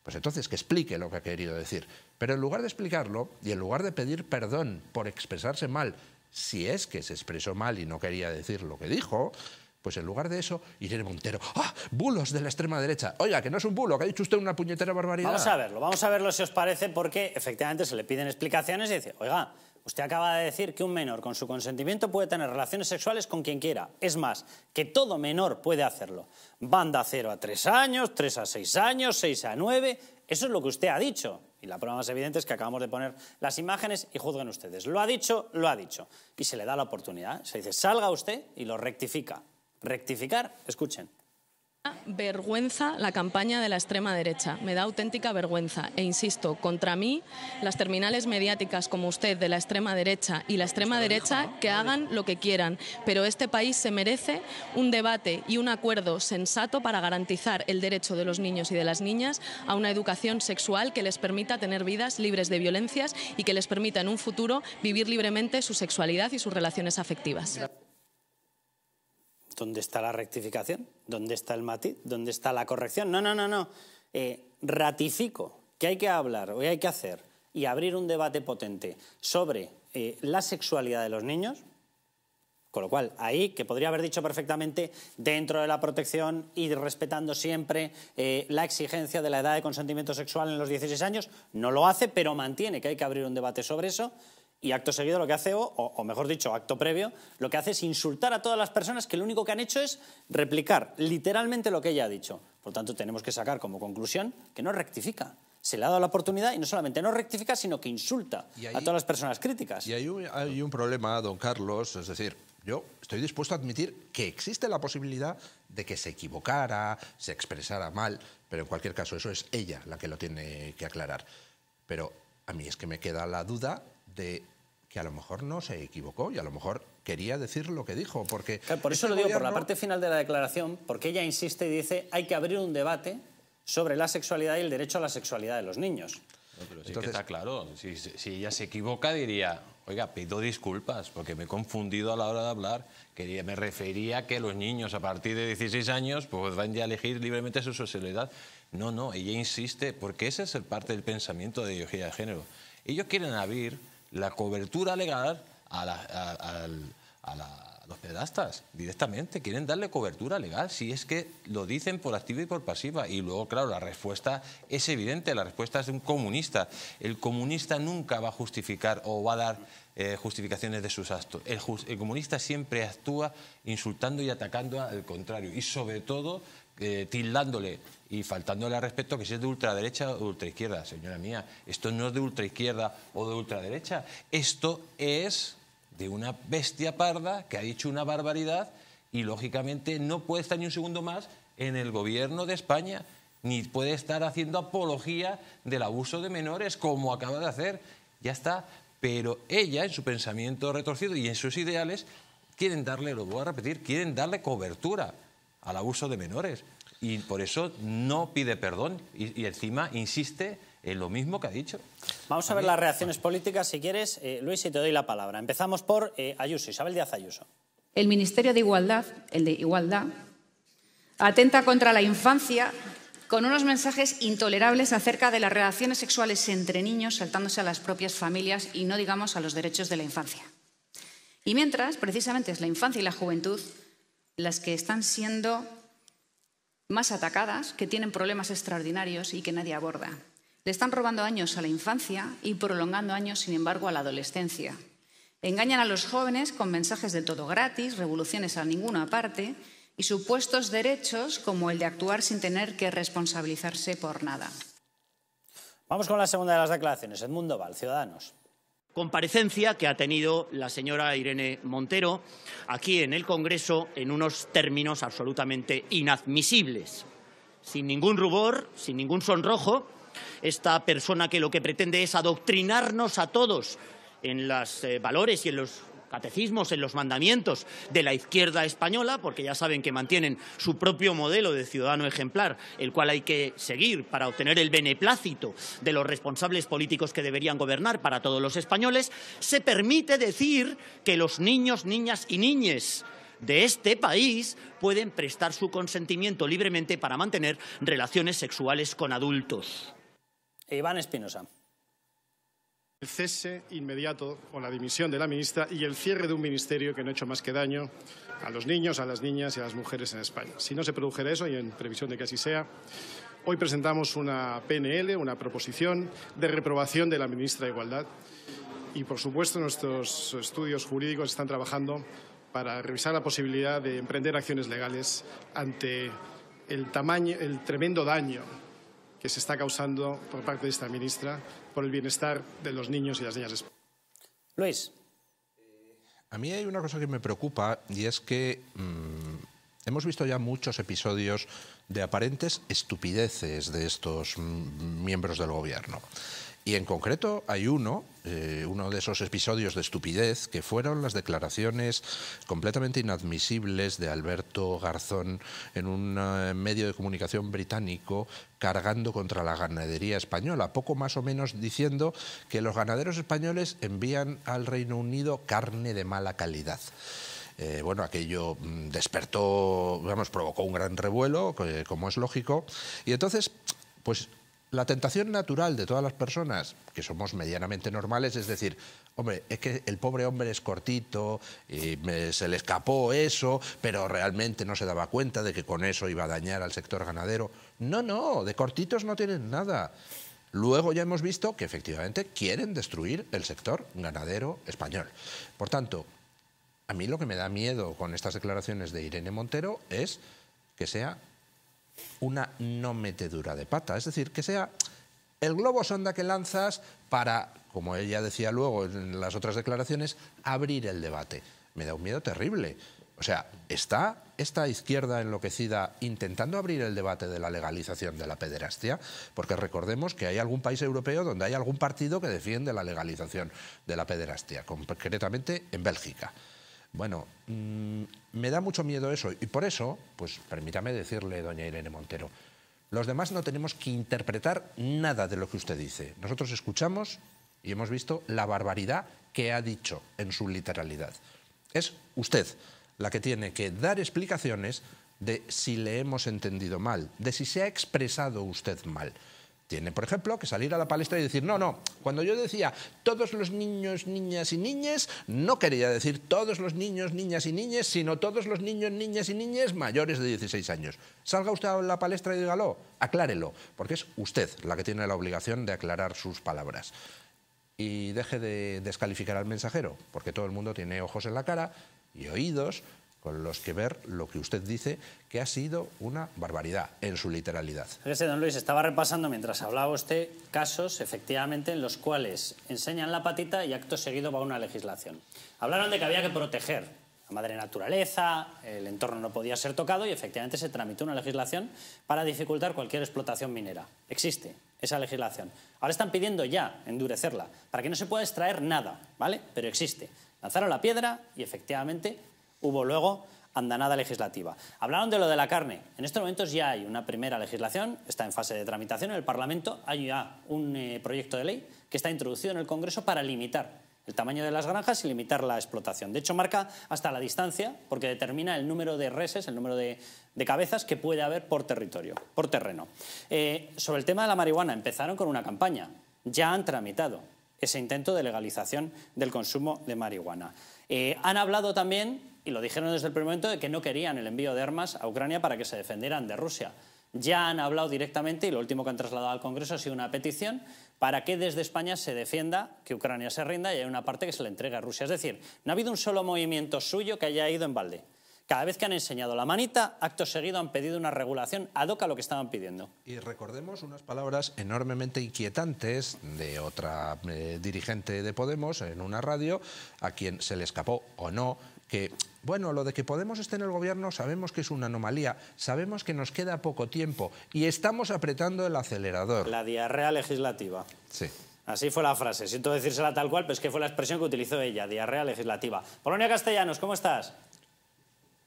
Pues entonces que explique lo que ha querido decir. Pero en lugar de explicarlo y en lugar de pedir perdón por expresarse mal si es que se expresó mal y no quería decir lo que dijo, pues en lugar de eso, Irene Montero, ¡ah! Bulos de la extrema derecha. Oiga, que no es un bulo, que ha dicho usted una puñetera barbaridad. Vamos a verlo, vamos a verlo si os parece, porque efectivamente se le piden explicaciones y dice, oiga, usted acaba de decir que un menor con su consentimiento puede tener relaciones sexuales con quien quiera. Es más, que todo menor puede hacerlo. Banda 0 a 3 años, 3 a 6 años, 6 a 9, eso es lo que usted ha dicho. Y la prueba más evidente es que acabamos de poner las imágenes y juzguen ustedes. Lo ha dicho, lo ha dicho. Y se le da la oportunidad. Se dice, salga usted y lo rectifica. Rectificar, escuchen vergüenza la campaña de la extrema derecha, me da auténtica vergüenza. E insisto, contra mí, las terminales mediáticas como usted de la extrema derecha y la extrema derecha que hagan lo que quieran, pero este país se merece un debate y un acuerdo sensato para garantizar el derecho de los niños y de las niñas a una educación sexual que les permita tener vidas libres de violencias y que les permita en un futuro vivir libremente su sexualidad y sus relaciones afectivas. ¿Dónde está la rectificación? ¿Dónde está el matiz? ¿Dónde está la corrección? No, no, no, no. Eh, ratifico que hay que hablar o hay que hacer y abrir un debate potente sobre eh, la sexualidad de los niños Con lo cual, ahí, que podría haber dicho perfectamente, dentro de la protección y respetando siempre eh, la exigencia de la edad de consentimiento sexual en los 16 años, no lo hace, pero mantiene que hay que abrir un debate sobre eso. Y acto seguido lo que hace, o, o, mejor dicho, acto previo, lo que hace es insultar a todas las personas que lo único que han hecho es replicar literalmente lo que ella ha dicho. Por tanto, tenemos que sacar como conclusión que no rectifica se le ha dado la oportunidad y no solamente no rectifica, sino que insulta a todas las personas críticas. Y hay un, hay un problema, don Carlos, es decir, yo estoy dispuesto a admitir que existe la posibilidad de que se equivocara, se expresara mal, pero en cualquier caso eso es ella la que lo tiene que aclarar. Pero a mí es que me queda la duda de que a lo mejor no se equivocó y a lo mejor quería decir lo que dijo, porque... por eso este lo digo por la parte final de la declaración, porque ella insiste y dice hay que abrir un debate sobre la sexualidad y el derecho a la sexualidad de los niños. pero sí Entonces, que está claro, si, si, ella se equivoca diría, oiga, pido disculpas porque me he confundido a la hora de hablar, que me refería a que los niños a partir de 16 años pues van ya a elegir libremente su sexualidad. No, no, ella insiste, porque ese es el parte del pensamiento de ideología de género. Ellos quieren abrir la cobertura legal a la, los pedastas directamente quieren darle cobertura legal, si es que lo dicen por activa y por pasiva. Y luego, claro, la respuesta es evidente, la respuesta es de un comunista. El comunista nunca va a justificar o va a dar eh, justificaciones de sus actos. El, comunista siempre actúa insultando y atacando al contrario, y sobre todo eh, tildándole y faltándole al respeto que si es de ultraderecha o de ultraizquierda. Señora mía, esto no es de ultraizquierda o de ultraderecha, esto es de una bestia parda que ha dicho una barbaridad y lógicamente no puede estar ni un segundo más en el gobierno de España, ni puede estar haciendo apología del abuso de menores como acaba de hacer. Ya está. Pero ella, en su pensamiento retorcido y en sus ideales, quieren darle, lo voy a repetir, quieren darle cobertura al abuso de menores. Y por eso no pide perdón y, y encima insiste en lo mismo que ha dicho. Vamos a, ver las reacciones políticas, si quieres. Eh, Luis, y te doy la palabra. Empezamos por eh, Ayuso, Isabel Díaz Ayuso. El Ministerio de Igualdad, el de Igualdad, atenta contra la infancia con unos mensajes intolerables acerca de las relaciones sexuales entre niños, saltándose a las propias familias y no digamos a los derechos de la infancia. Y mientras, precisamente es la infancia y la juventud las que están siendo más atacadas, que tienen problemas extraordinarios y que nadie aborda. Le están robando años a la infancia y prolongando años, sin embargo, a la adolescencia. Engañan a los jóvenes con mensajes de todo gratis, revoluciones a ninguna parte y supuestos derechos como el de actuar sin tener que responsabilizarse por nada. Vamos con la segunda de las declaraciones. Edmundo Val, Ciudadanos. Comparecencia que ha tenido la señora Irene Montero aquí en el Congreso en unos términos absolutamente inadmisibles. Sin ningún rubor, sin ningún sonrojo, esta persona que lo que pretende es adoctrinarnos a todos en los eh, valores y en los catecismos, en los mandamientos de la izquierda española, porque ya saben que mantienen su propio modelo de ciudadano ejemplar, el cual hay que seguir para obtener el beneplácito de los responsables políticos que deberían gobernar para todos los españoles, se permite decir que los niños, niñas y niñes de este país pueden prestar su consentimiento libremente para mantener relaciones sexuales con adultos. Iván Espinosa. El cese inmediato o la dimisión de la ministra y el cierre de un ministerio que no ha hecho más que daño a los niños, a las niñas y a las mujeres en España. Si no se produjera eso, y en previsión de que así sea, hoy presentamos una PNL, una proposición de reprobación de la ministra de Igualdad. Y, por supuesto, nuestros estudios jurídicos están trabajando para revisar la posibilidad de emprender acciones legales ante el, tamaño, el tremendo daño que se está causando por parte de esta ministra por el bienestar de los niños y las niñas. Luis. A mí hay una cosa que me preocupa y es que mmm, hemos visto ya muchos episodios de aparentes estupideces de estos mm, miembros del gobierno. Y en concreto hay uno, eh, uno de esos episodios de estupidez, que fueron las declaraciones completamente inadmisibles de Alberto Garzón en un eh, medio de comunicación británico cargando contra la ganadería española, poco más o menos diciendo que los ganaderos españoles envían al Reino Unido carne de mala calidad. Eh, bueno, aquello mm, despertó, vamos, provocó un gran revuelo, como es lógico, y entonces, pues la tentación natural de todas las personas, que somos medianamente normales, es decir, hombre, es que el pobre hombre es cortito, y se le escapó eso, pero realmente no se daba cuenta de que con eso iba a dañar al sector ganadero. No, no, de cortitos no tienen nada. Luego ya hemos visto que efectivamente quieren destruir el sector ganadero español. Por tanto, a mí lo que me da miedo con estas declaraciones de Irene Montero es que sea una no metedura de pata, es decir, que sea el globo sonda que lanzas para, como ella decía luego en las otras declaraciones, abrir el debate. Me da un miedo terrible. O sea, ¿está esta izquierda enloquecida intentando abrir el debate de la legalización de la pederastia? Porque recordemos que hay algún país europeo donde hay algún partido que defiende la legalización de la pederastia, concretamente en Bélgica. Bueno, mm, me da mucho miedo eso y por eso, pues permítame decirle, doña Irene Montero, los demás no tenemos que interpretar nada de lo que usted dice. Nosotros escuchamos y hemos visto la barbaridad que ha dicho en su literalidad. Es usted la que tiene que dar explicaciones de si le hemos entendido mal, de si se ha expresado usted mal. Tiene, por ejemplo, que salir a la palestra y decir, no, no, cuando yo decía todos los niños, niñas y niñas, no quería decir todos los niños, niñas y niñas, sino todos los niños, niñas y niñas mayores de 16 años. Salga usted a la palestra y dígalo, aclárelo, porque es usted la que tiene la obligación de aclarar sus palabras. Y deje de descalificar al mensajero, porque todo el mundo tiene ojos en la cara y oídos con los que ver lo que usted dice que ha sido una barbaridad en su literalidad. Fíjese, don Luis, estaba repasando mientras hablaba usted casos, efectivamente, en los cuales enseñan la patita y acto seguido va una legislación. Hablaron de que había que proteger la madre naturaleza, el entorno no podía ser tocado y efectivamente se tramitó una legislación para dificultar cualquier explotación minera. Existe esa legislación. Ahora están pidiendo ya endurecerla para que no se pueda extraer nada, ¿vale? Pero existe. Lanzaron la piedra y efectivamente hubo luego andanada legislativa. Hablaron de lo de la carne. En estos momentos ya hay una primera legislación, está en fase de tramitación en el Parlamento, hay ya un eh, proyecto de ley que está introducido en el Congreso para limitar el tamaño de las granjas y limitar la explotación. De hecho, marca hasta la distancia, porque determina el número de reses, el número de, cabezas que puede haber por territorio, por terreno. Eh, sobre el tema de la marihuana, empezaron con una campaña. Ya han tramitado ese intento de legalización del consumo de marihuana. Eh, han hablado también y lo dijeron desde el primer momento de que no querían el envío de armas a Ucrania para que se defendieran de Rusia. Ya han hablado directamente y lo último que han trasladado al Congreso ha sido una petición para que desde España se defienda que Ucrania se rinda y hay una parte que se le entregue a Rusia. Es decir, no ha habido un solo movimiento suyo que haya ido en balde. Cada vez que han enseñado la manita, acto seguido han pedido una regulación ad hoc a lo que estaban pidiendo. Y recordemos unas palabras enormemente inquietantes de otra eh, dirigente de Podemos en una radio, a quien se le escapó o no que, bueno, lo de que Podemos esté en el gobierno sabemos que es una anomalía, sabemos que nos queda poco tiempo y estamos apretando el acelerador. La diarrea legislativa. Sí. Así fue la frase. Siento decírsela tal cual, pero es que fue la expresión que utilizó ella, diarrea legislativa. Polonia Castellanos, ¿cómo estás?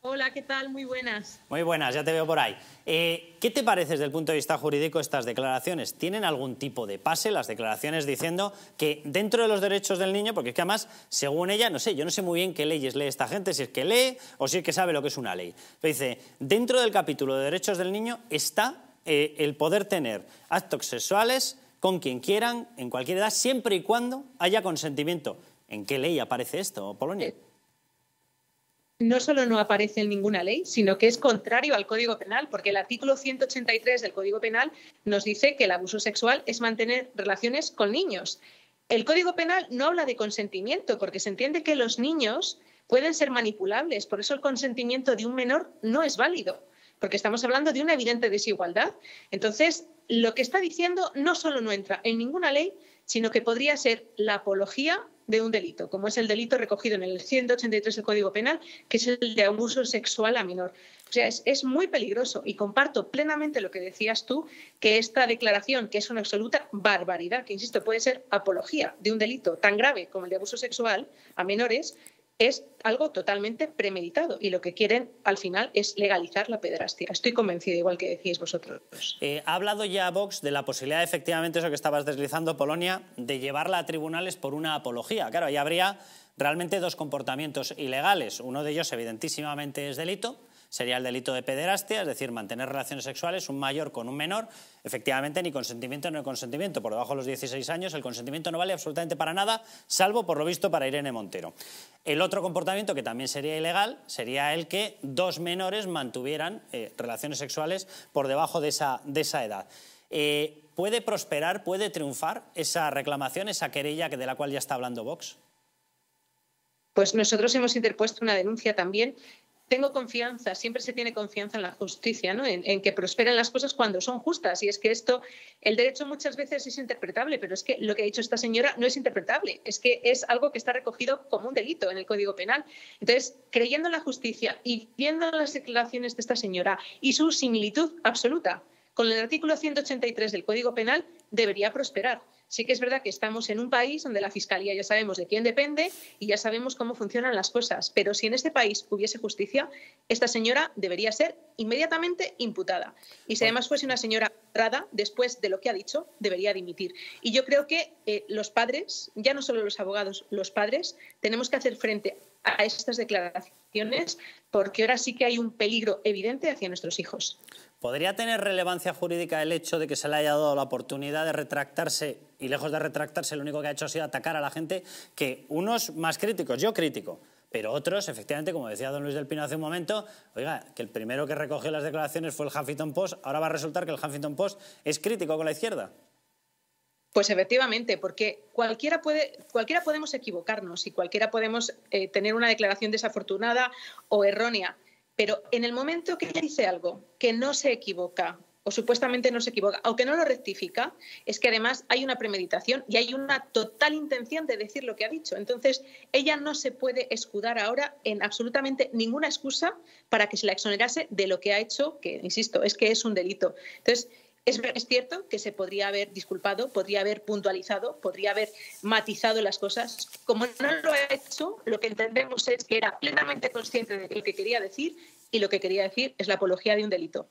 Hola, ¿qué tal? Muy buenas. Muy buenas, ya te veo por ahí. Eh, ¿Qué te parece desde el punto de vista jurídico estas declaraciones? ¿Tienen algún tipo de pase las declaraciones diciendo que dentro de los derechos del niño, porque es que además, según ella, no sé, yo no sé muy bien qué leyes lee esta gente, si es que lee o si es que sabe lo que es una ley. Pero dice, dentro del capítulo de derechos del niño está eh, el poder tener actos sexuales con quien quieran, en cualquier edad, siempre y cuando haya consentimiento. ¿En qué ley aparece esto, Polonia? Eh, no solo no aparece en ninguna ley, sino que es contrario al Código Penal, porque el artículo 183 del Código Penal nos dice que el abuso sexual es mantener relaciones con niños. El Código Penal no habla de consentimiento, porque se entiende que los niños pueden ser manipulables, por eso el consentimiento de un menor no es válido, porque estamos hablando de una evidente desigualdad. Entonces, lo que está diciendo no solo no entra en ninguna ley, sino que podría ser la apología de un delito, como es el delito recogido en el 183 del Código Penal, que es el de abuso sexual a menor. O sea, es, muy peligroso y comparto plenamente lo que decías tú, que esta declaración, que es una absoluta barbaridad, que insisto, puede ser apología de un delito tan grave como el de abuso sexual a menores, es algo totalmente premeditado y lo que quieren al final es legalizar la pederastia. Estoy convencida, igual que decís vosotros. Eh, ha hablado ya Vox de la posibilidad, efectivamente, eso que estabas deslizando, Polonia, de llevarla a tribunales por una apología. Claro, ahí habría realmente dos comportamientos ilegales. Uno de ellos, evidentísimamente, es delito. Sería el delito de pederastia, es decir, mantener relaciones sexuales un mayor con un menor, efectivamente ni consentimiento ni consentimiento. Por debajo de los 16 años el consentimiento no vale absolutamente para nada, salvo por lo visto para Irene Montero. El otro comportamiento que también sería ilegal sería el que dos menores mantuvieran eh, relaciones sexuales por debajo de esa, de esa edad. Eh, ¿Puede prosperar, puede triunfar esa reclamación, esa querella de la cual ya está hablando Vox? Pues nosotros hemos interpuesto una denuncia también. Tengo confianza, siempre se tiene confianza en la justicia, ¿no? en, que prosperen las cosas cuando son justas. Y es que esto, el derecho muchas veces es interpretable, pero es que lo que ha dicho esta señora no es interpretable, es que es algo que está recogido como un delito en el Código Penal. Entonces, creyendo en la justicia y viendo las declaraciones de esta señora y su similitud absoluta con el artículo 183 del Código Penal, debería prosperar. Sí que es verdad que estamos en un país donde la Fiscalía ya sabemos de quién depende y ya sabemos cómo funcionan las cosas, pero si en este país hubiese justicia, esta señora debería ser inmediatamente imputada. Y si además fuese una señora rada, después de lo que ha dicho, debería dimitir. Y yo creo que eh, los padres, ya no solo los abogados, los padres, tenemos que hacer frente a estas declaraciones porque ahora sí que hay un peligro evidente hacia nuestros hijos. ¿Podría tener relevancia jurídica el hecho de que se le haya dado la oportunidad de retractarse y lejos de retractarse lo único que ha hecho ha sido atacar a la gente que unos más críticos, yo crítico, pero otros, efectivamente, como decía don Luis del Pino hace un momento, oiga, que el primero que recogió las declaraciones fue el Huffington Post, ahora va a resultar que el Huffington Post es crítico con la izquierda. Pues efectivamente, porque cualquiera, puede, cualquiera podemos equivocarnos y cualquiera podemos eh, tener una declaración desafortunada o errónea, pero en el momento que ella dice algo que no se equivoca o supuestamente no se equivoca, aunque no lo rectifica, es que además hay una premeditación y hay una total intención de decir lo que ha dicho. Entonces, ella no se puede escudar ahora en absolutamente ninguna excusa para que se la exonerase de lo que ha hecho, que, insisto, es que es un delito. Entonces, es, cierto que se podría haber disculpado, podría haber puntualizado, podría haber matizado las cosas. Como no lo ha hecho, lo que entendemos es que era plenamente consciente de lo que quería decir y lo que quería decir es la apología de un delito.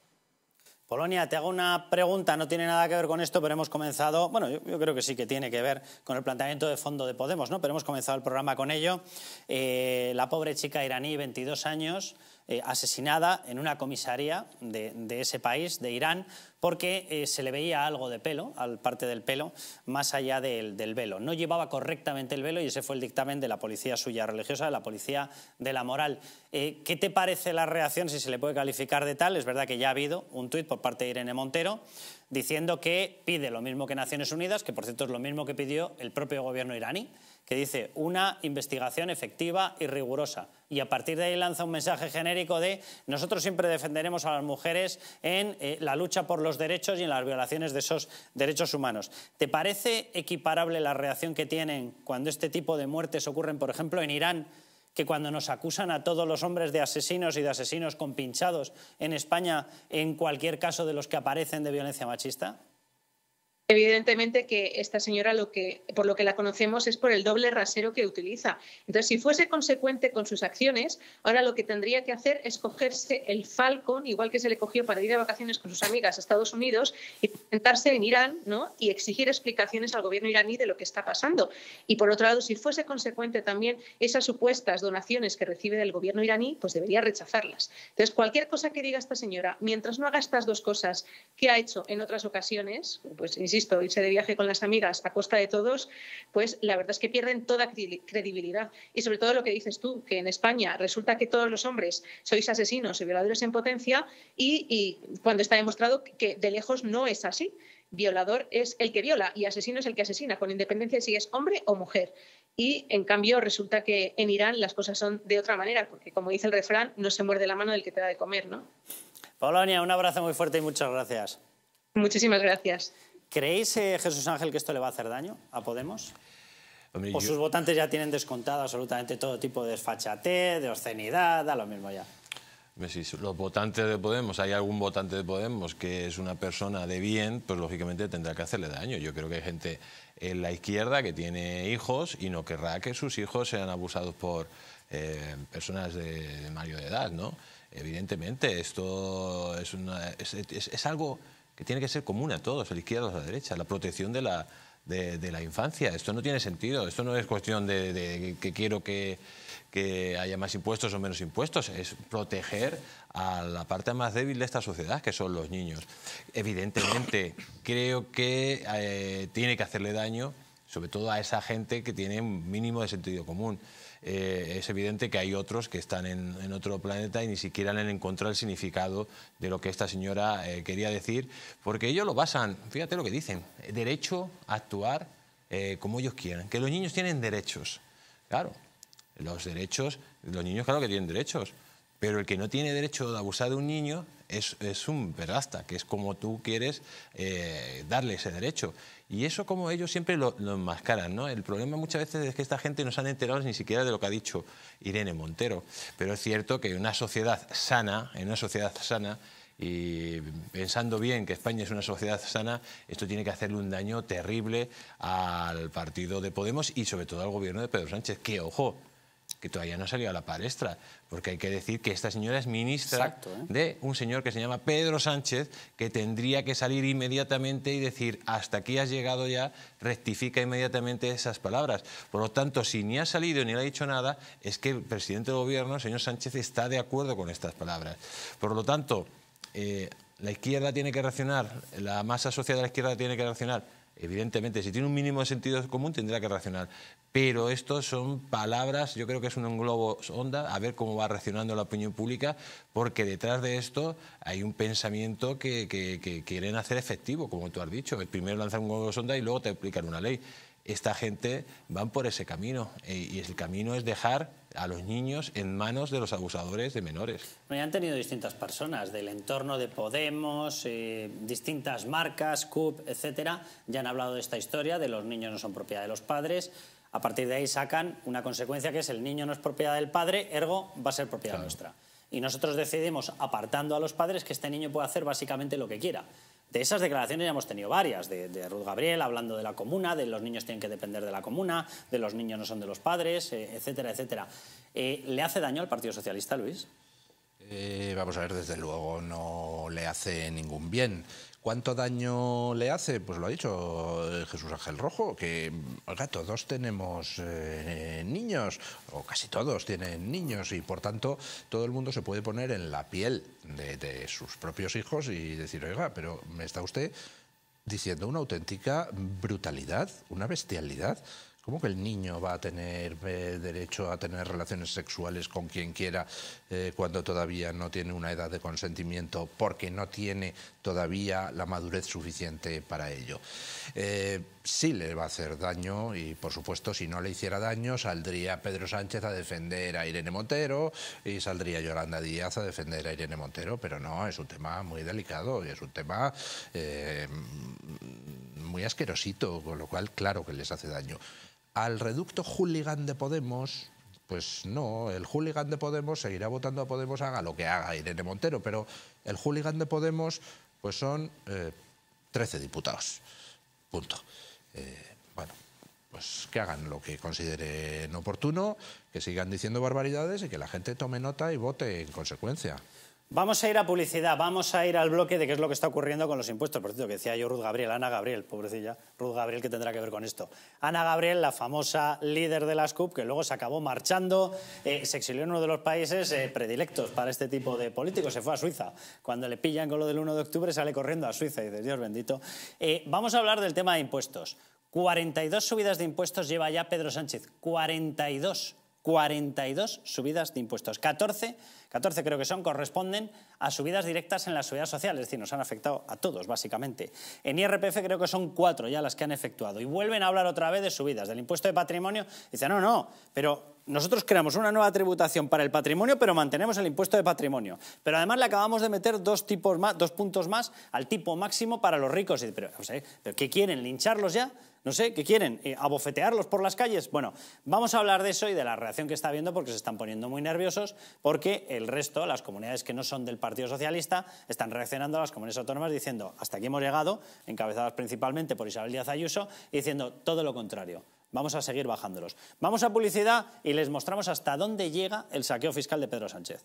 Polonia, te hago una pregunta, no tiene nada que ver con esto, pero hemos comenzado, bueno, yo, creo que sí que tiene que ver con el planteamiento de fondo de Podemos, ¿no? Pero hemos comenzado el programa con ello. Eh, la pobre chica iraní, 22 años, eh, asesinada en una comisaría de, ese país, de Irán, porque eh, se le veía algo de pelo, al parte del pelo, más allá del, velo. No llevaba correctamente el velo y ese fue el dictamen de la policía suya religiosa, de la policía de la moral. Eh, ¿Qué te parece la reacción, si se le puede calificar de tal? Es verdad que ya ha habido un tuit por parte de Irene Montero diciendo que pide lo mismo que Naciones Unidas, que por cierto es lo mismo que pidió el propio gobierno iraní, que dice una investigación efectiva y rigurosa. Y a partir de ahí lanza un mensaje genérico de nosotros siempre defenderemos a las mujeres en eh, la lucha por los derechos y en las violaciones de esos derechos humanos. ¿Te parece equiparable la reacción que tienen cuando este tipo de muertes ocurren, por ejemplo, en Irán? que cuando nos acusan a todos los hombres de asesinos y de asesinos compinchados en España, en cualquier caso de los que aparecen de violencia machista? Evidentemente que esta señora lo que, por lo que la conocemos es por el doble rasero que utiliza. Entonces, si fuese consecuente con sus acciones, ahora lo que tendría que hacer es cogerse el Falcon, igual que se le cogió para ir de vacaciones con sus amigas a Estados Unidos, y sentarse en Irán ¿no? y exigir explicaciones al gobierno iraní de lo que está pasando. Y por otro lado, si fuese consecuente también esas supuestas donaciones que recibe del gobierno iraní, pues debería rechazarlas. Entonces, cualquier cosa que diga esta señora, mientras no haga estas dos cosas que ha hecho en otras ocasiones, pues insisto, irse de viaje con las amigas a costa de todos, pues la verdad es que pierden toda credibilidad. Y sobre todo lo que dices tú, que en España resulta que todos los hombres sois asesinos y violadores en potencia y, cuando está demostrado que de lejos no es así. Violador es el que viola y asesino es el que asesina, con independencia de si es hombre o mujer. Y en cambio resulta que en Irán las cosas son de otra manera, porque como dice el refrán, no se muerde la mano del que te da de comer, ¿no? Polonia, un abrazo muy fuerte y muchas gracias. Muchísimas gracias. ¿Creéis, eh, Jesús Ángel, que esto le va a hacer daño a Podemos? ¿O sus votantes ya tienen descontado absolutamente todo tipo de desfachatez, de obscenidad, da lo mismo ya? Si los votantes de Podemos, hay algún votante de Podemos que es una persona de bien, pues lógicamente tendrá que hacerle daño. Yo creo que hay gente en la izquierda que tiene hijos y no querrá que sus hijos sean abusados por eh, personas de, mayor edad, ¿no? Evidentemente, esto es, es algo tiene que ser común a todos, a la izquierda o a la derecha, la protección de la, de, la infancia. Esto no tiene sentido, esto no es cuestión de, que quiero que, que, haya más impuestos o menos impuestos, es proteger a la parte más débil de esta sociedad, que son los niños. Evidentemente, creo que eh, tiene que hacerle daño, sobre todo a esa gente que tiene un mínimo de sentido común. Eh, es evidente que hay otros que están en, otro planeta y ni siquiera han encontrado el significado de lo que esta señora eh, quería decir, porque ellos lo basan, fíjate lo que dicen, derecho a actuar eh, como ellos quieran, que los niños tienen derechos. Claro, los derechos, los niños claro que tienen derechos, pero el que no tiene derecho de abusar de un niño es, es un perrasta, que es como tú quieres darle ese derecho. Y eso como ellos siempre lo, enmascaran, ¿no? El problema muchas veces es que esta gente no se han enterado ni siquiera de lo que ha dicho Irene Montero. Pero es cierto que en una sociedad sana, en una sociedad sana, y pensando bien que España es una sociedad sana, esto tiene que hacerle un daño terrible al partido de Podemos y sobre todo al gobierno de Pedro Sánchez, que, ojo, que todavía no ha salido a la palestra, porque hay que decir que esta señora es ministra ¿eh? de un señor que se llama Pedro Sánchez, que tendría que salir inmediatamente y decir, hasta aquí has llegado ya, rectifica inmediatamente esas palabras. Por lo tanto, si ni ha salido ni le ha dicho nada, es que el presidente del gobierno, el señor Sánchez, está de acuerdo con estas palabras. Por lo tanto, eh, la izquierda tiene que reaccionar, la masa social de la izquierda tiene que reaccionar Evidentemente, si tiene un mínimo de sentido común, tendrá que reaccionar. Pero esto son palabras, yo creo que es un globo onda, a ver cómo va reaccionando la opinión pública, porque detrás de esto hay un pensamiento que, quieren hacer efectivo, como tú has dicho. Primero lanzan un globo sonda y luego te aplican una ley. Esta gente van por ese camino eh, y el camino es dejar a los niños en manos de los abusadores de menores. ya han tenido distintas personas del entorno de Podemos, eh, distintas marcas, CUP, etcétera, ya han hablado de esta historia, de los niños no son propiedad de los padres. A partir de ahí sacan una consecuencia que es el niño no es propiedad del padre, ergo va a ser propiedad nuestra. Y nosotros decidimos, apartando a los padres, que este niño puede hacer básicamente lo que quiera. De esas declaraciones ya hemos tenido varias, de, Ruth Gabriel hablando de la comuna, de los niños tienen que depender de la comuna, de los niños no son de los padres, eh, etcétera, etcétera. Eh, ¿Le hace daño al Partido Socialista, Luis? Eh, vamos a ver, desde luego no le hace ningún bien. ¿Cuánto daño le hace? Pues lo ha dicho eh, Jesús Ángel Rojo, que oiga, todos tenemos eh, niños, o casi todos tienen niños, y por tanto todo el mundo se puede poner en la piel de, sus propios hijos y decir, oiga, pero me está usted diciendo una auténtica brutalidad, una bestialidad. ¿Cómo que el niño va a tener eh, derecho a tener relaciones sexuales con quien quiera eh, cuando todavía no tiene una edad de consentimiento porque no tiene todavía la madurez suficiente para ello? Eh, sí le va a hacer daño y, por supuesto, si no le hiciera daño, saldría Pedro Sánchez a defender a Irene Montero y saldría Yolanda Díaz a defender a Irene Montero, pero no, es un tema muy delicado y es un tema muy asquerosito, con lo cual, claro que les hace daño. Al reducto hooligan de Podemos, pues no, el hooligan de Podemos seguirá votando a Podemos, haga lo que haga Irene Montero, pero el hooligan de Podemos, pues son 13 eh, diputados. Punto. Eh, bueno, pues que hagan lo que consideren oportuno, que sigan diciendo barbaridades y que la gente tome nota y vote en consecuencia. Vamos a ir a publicidad, vamos a ir al bloque de qué es lo que está ocurriendo con los impuestos. Por cierto, que decía yo Ruth Gabriel, Ana Gabriel, pobrecilla, Ruth Gabriel, que tendrá que ver con esto. Ana Gabriel, la famosa líder de las CUP, que luego se acabó marchando, eh, se exilió en uno de los países eh, predilectos para este tipo de políticos, se fue a Suiza. Cuando le pillan con lo del 1 de octubre, sale corriendo a Suiza y dice, Dios bendito. Eh, vamos a hablar del tema de impuestos. 42 subidas de impuestos lleva ya Pedro Sánchez. 42. 42 subidas de impuestos. 14 14 creo que son, corresponden a subidas directas en la seguridad social, es decir, nos han afectado a todos, básicamente. En IRPF creo que son cuatro ya las que han efectuado. Y vuelven a hablar otra vez de subidas. Del impuesto de patrimonio, dicen, no, no, pero nosotros creamos una nueva tributación para el patrimonio, pero mantenemos el impuesto de patrimonio. Pero además le acabamos de meter dos, tipos más, dos puntos más al tipo máximo para los ricos. Pero, ¿pero ¿qué quieren? ¿Lincharlos ya? No sé, ¿qué quieren? Eh, ¿Abofetearlos por las calles? Bueno, vamos a hablar de eso y de la reacción que está habiendo porque se están poniendo muy nerviosos porque el resto, las comunidades que no son del Partido Socialista, están reaccionando a las comunidades autónomas diciendo hasta aquí hemos llegado, encabezadas principalmente por Isabel Díaz Ayuso, y diciendo todo lo contrario. Vamos a seguir bajándolos. Vamos a publicidad y les mostramos hasta dónde llega el saqueo fiscal de Pedro Sánchez.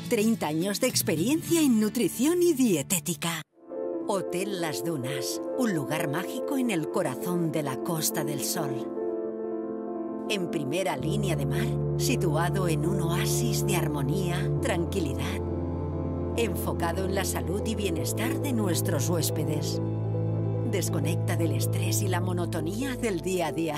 30 años de experiencia en nutrición y dietética. Hotel Las Dunas, un lugar mágico en el corazón de la Costa del Sol. En primera línea de mar, situado en un oasis de armonía, tranquilidad, enfocado en la salud y bienestar de nuestros huéspedes. Desconecta del estrés y la monotonía del día a día.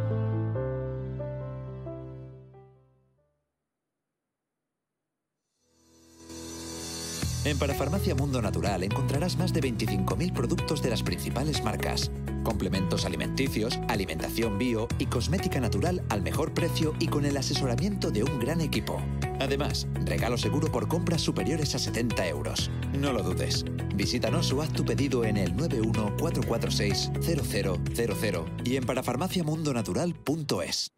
En Parafarmacia Mundo Natural encontrarás más de 25.000 productos de las principales marcas, complementos alimenticios, alimentación bio y cosmética natural al mejor precio y con el asesoramiento de un gran equipo. Además, regalo seguro por compras superiores a 70 euros. No lo dudes. Visítanos o haz tu pedido en el 914460000 y en parafarmaciamundonatural.es.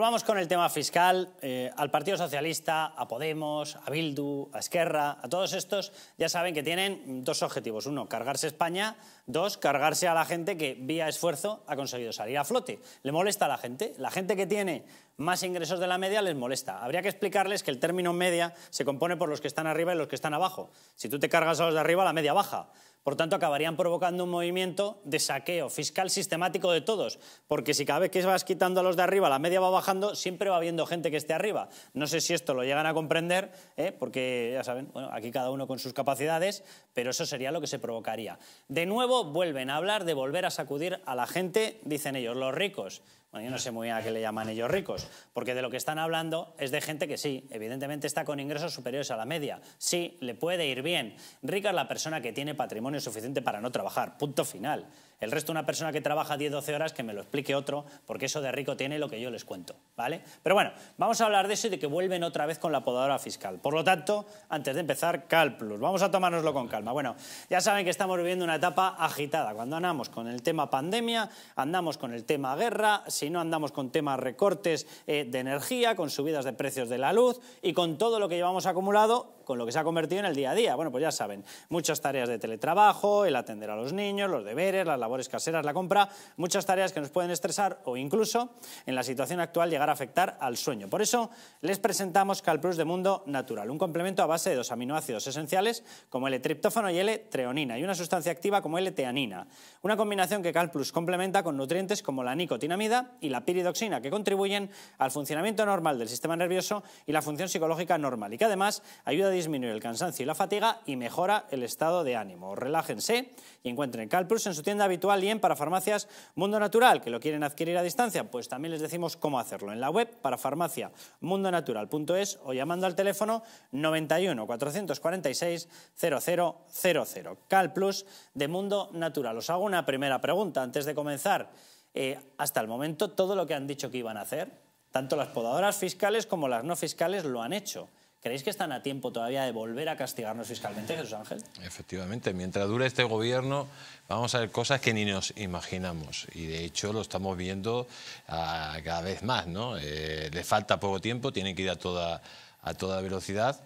Bueno, pues vamos con el tema fiscal. Eh, al Partido Socialista, a Podemos, a Bildu, a Esquerra, a todos estos ya saben que tienen dos objetivos. Uno, cargarse España. Dos, cargarse a la gente que vía esfuerzo ha conseguido salir a flote. Le molesta a la gente. La gente que tiene más ingresos de la media les molesta. Habría que explicarles que el término media se compone por los que están arriba y los que están abajo. Si tú te cargas a los de arriba, la media baja. Por tanto, acabarían provocando un movimiento de saqueo fiscal sistemático de todos, porque si cada vez que vas quitando a los de arriba, la media va bajando, siempre va habiendo gente que esté arriba. No sé si esto lo llegan a comprender, ¿eh? porque ya saben, bueno, aquí cada uno con sus capacidades, pero eso sería lo que se provocaría. De nuevo, vuelven a hablar de volver a sacudir a la gente, dicen ellos, los ricos. Bueno, yo no sé muy bien a qué le llaman ellos ricos, porque de lo que están hablando es de gente que sí, evidentemente está con ingresos superiores a la media. Sí, le puede ir bien. Rica es la persona que tiene patrimonio suficiente para no trabajar. Punto final. El resto, una persona que trabaja 10-12 horas, que me lo explique otro, porque eso de rico tiene lo que yo les cuento, ¿vale? Pero bueno, vamos a hablar de eso y de que vuelven otra vez con la podadora fiscal. Por lo tanto, antes de empezar, CalPlus. Vamos a tomárnoslo con calma. Bueno, ya saben que estamos viviendo una etapa agitada. Cuando andamos con el tema pandemia, andamos con el tema guerra, si no andamos con temas recortes eh, de energía, con subidas de precios de la luz y con todo lo que llevamos acumulado con lo que se ha convertido en el día a día. Bueno, pues ya saben, muchas tareas de teletrabajo, el atender a los niños, los deberes, las caseras, la compra, muchas tareas que nos pueden estresar o incluso en la situación actual llegar a afectar al sueño. Por eso les presentamos CalPlus de Mundo Natural, un complemento a base de dos aminoácidos esenciales como L-triptófano y L-treonina y una sustancia activa como L-teanina. Una combinación que CalPlus complementa con nutrientes como la nicotinamida y la piridoxina que contribuyen al funcionamiento normal del sistema nervioso y la función psicológica normal y que además ayuda a disminuir el cansancio y la fatiga y mejora el estado de ánimo. Relájense y encuentren CalPlus en su tienda habitual y en Parafarmacias Mundo Natural, que lo quieren adquirir a distancia, pues también les decimos cómo hacerlo. En la web parafarmaciamundonatural.es o llamando al teléfono 91 446 0000. CalPlus de Mundo Natural. Os hago una primera pregunta antes de comenzar. Eh, hasta el momento todo lo que han dicho que iban a hacer, tanto las podadoras fiscales como las no fiscales lo han hecho. ¿Creéis que están a tiempo todavía de volver a castigarnos fiscalmente, Jesús Ángel? Efectivamente, mientras dure este gobierno vamos a ver cosas que ni nos imaginamos y de hecho lo estamos viendo ah, cada vez más. ¿no? Eh, le falta poco tiempo, tienen que ir a toda, a toda velocidad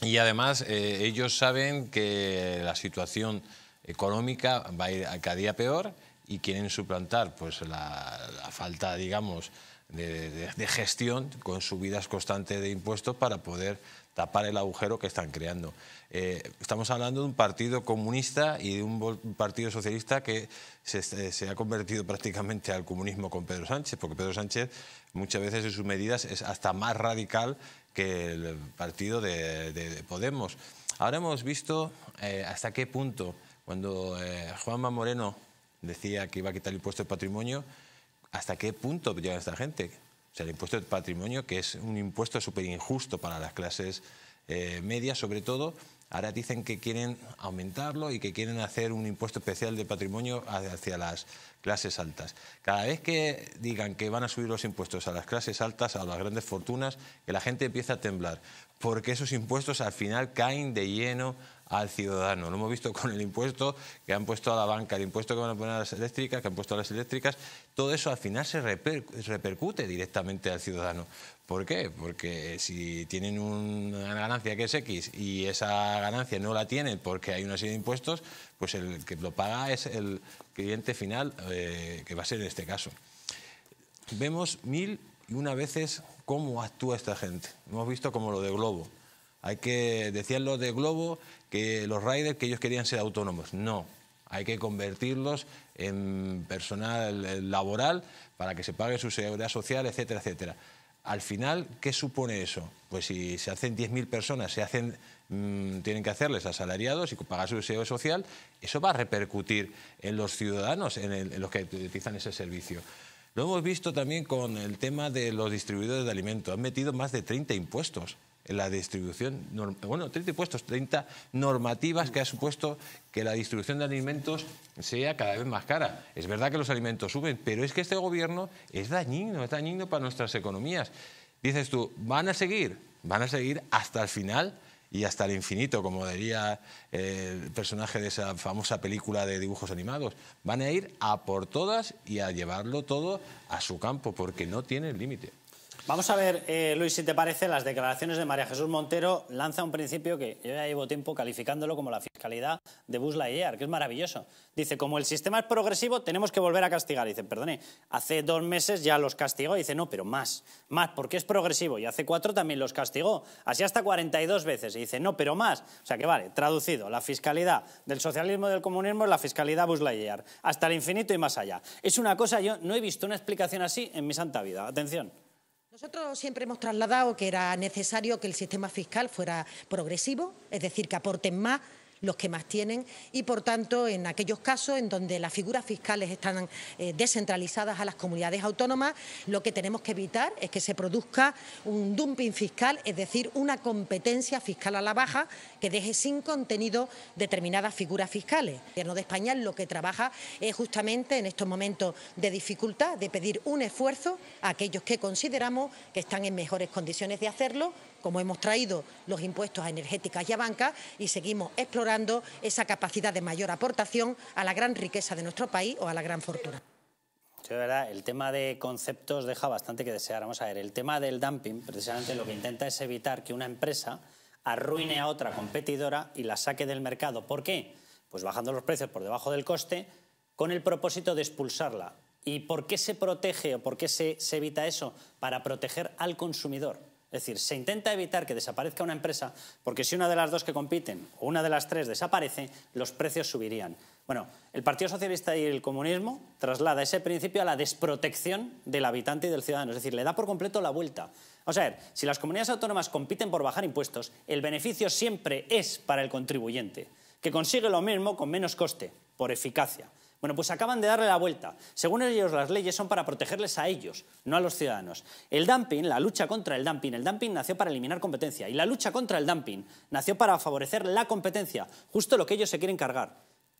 y además eh, ellos saben que la situación económica va a ir cada día peor y quieren suplantar pues, la, la falta, digamos, de, gestión con subidas constantes de impuestos para poder tapar el agujero que están creando. Eh, estamos hablando de un partido comunista y de un, partido socialista que se, ha convertido prácticamente al comunismo con Pedro Sánchez, porque Pedro Sánchez muchas veces en sus medidas es hasta más radical que el partido de Podemos. Ahora hemos visto eh, hasta qué punto, cuando eh, Juanma Moreno decía que iba a quitar el impuesto de patrimonio, hasta qué punto llega esta gente. O sea, el impuesto de patrimonio, que es un impuesto súper injusto para las clases eh, medias, sobre todo, ahora dicen que quieren aumentarlo y que quieren hacer un impuesto especial de patrimonio hacia las clases altas. Cada vez que digan que van a subir los impuestos a las clases altas, a las grandes fortunas, que la gente empieza a temblar, porque esos impuestos al final caen de lleno al ciudadano. Lo hemos visto con el impuesto que han puesto a la banca, el impuesto que van a poner a las eléctricas, que han puesto a las eléctricas, todo eso al final se reper- repercute directamente al ciudadano. ¿Por qué? Porque si tienen una ganancia que es X y esa ganancia no la tienen porque hay una serie de impuestos, pues el que lo paga es el cliente final, eh, que va a ser en este caso. Vemos mil y una veces cómo actúa esta gente. Hemos visto como lo de Globo. Hay que, decían los de Globo que los riders que ellos querían ser autónomos. No, hay que convertirlos en personal laboral para que se pague su seguridad social, etcétera, etcétera. Al final, ¿qué supone eso? Pues si se hacen 10.000 personas, se hacen, mm, tienen que hacerles asalariados y pagar su seguridad social, eso va a repercutir en los ciudadanos, en, en los que utilizan ese servicio. Lo hemos visto también con el tema de los distribuidores de alimentos. Han metido más de 30 impuestos la distribución, bueno, 30 impuestos, 30 normativas que ha supuesto que la distribución de alimentos sea cada vez más cara. Es verdad que los alimentos suben, pero es que este gobierno es dañino, es dañino para nuestras economías. Dices tú, ¿van a seguir? Van a seguir hasta el final y hasta el infinito, como diría eh, el personaje de esa famosa película de dibujos animados. Van a ir a por todas y a llevarlo todo a su campo, porque no tienen límite. Vamos a ver, eh, Luis, si te parece, las declaraciones de María Jesús Montero lanza un principio que yo ya llevo tiempo calificándolo como la fiscalidad de Buzz Lightyear, que es maravilloso. Dice, como el sistema es progresivo, tenemos que volver a castigar. Dice, perdone, hace dos meses ya los castigó. Dice, no, pero más, más, porque es progresivo. Y hace cuatro también los castigó, así hasta 42 veces. Y dice, no, pero más. O sea que vale, traducido, la fiscalidad del socialismo y del comunismo es la fiscalidad Buzz Lightyear, hasta el infinito y más allá. Es una cosa, yo no he visto una explicación así en mi santa vida. Atención. Nosotros siempre hemos trasladado que era necesario que el sistema fiscal fuera progresivo, es decir, que aporten más los que más tienen y, por tanto, en aquellos casos en donde las figuras fiscales están eh, descentralizadas a las comunidades autónomas, lo que tenemos que evitar es que se produzca un dumping fiscal, es decir, una competencia fiscal a la baja que deje sin contenido determinadas figuras fiscales. El Gobierno de España lo que trabaja es justamente en estos momentos de dificultad, de pedir un esfuerzo a aquellos que consideramos que están en mejores condiciones de hacerlo, como hemos traído los impuestos a energéticas y a bancas, y seguimos explorando esa capacidad de mayor aportación a la gran riqueza de nuestro país o a la gran fortuna. Sí, verdad, el tema de conceptos deja bastante que desear. Vamos a ver, el tema del dumping, precisamente lo que intenta es evitar que una empresa arruine a otra competidora y la saque del mercado. ¿Por qué? Pues bajando los precios por debajo del coste con el propósito de expulsarla. ¿Y por qué se protege o por qué se evita eso? Para proteger al consumidor. Es decir, se intenta evitar que desaparezca una empresa porque si una de las dos que compiten o una de las tres desaparece, los precios subirían. Bueno, el Partido Socialista y el comunismo traslada ese principio a la desprotección del habitante y del ciudadano, es decir, le da por completo la vuelta. Vamos a ver, si las comunidades autónomas compiten por bajar impuestos, el beneficio siempre es para el contribuyente, que consigue lo mismo con menos coste, por eficacia. Bueno, pues acaban de darle la vuelta. Según ellos, las leyes son para protegerles a ellos, no a los ciudadanos. El dumping, la lucha contra el dumping, el dumping nació para eliminar competencia y la lucha contra el dumping nació para favorecer la competencia, justo lo que ellos se quieren cargar.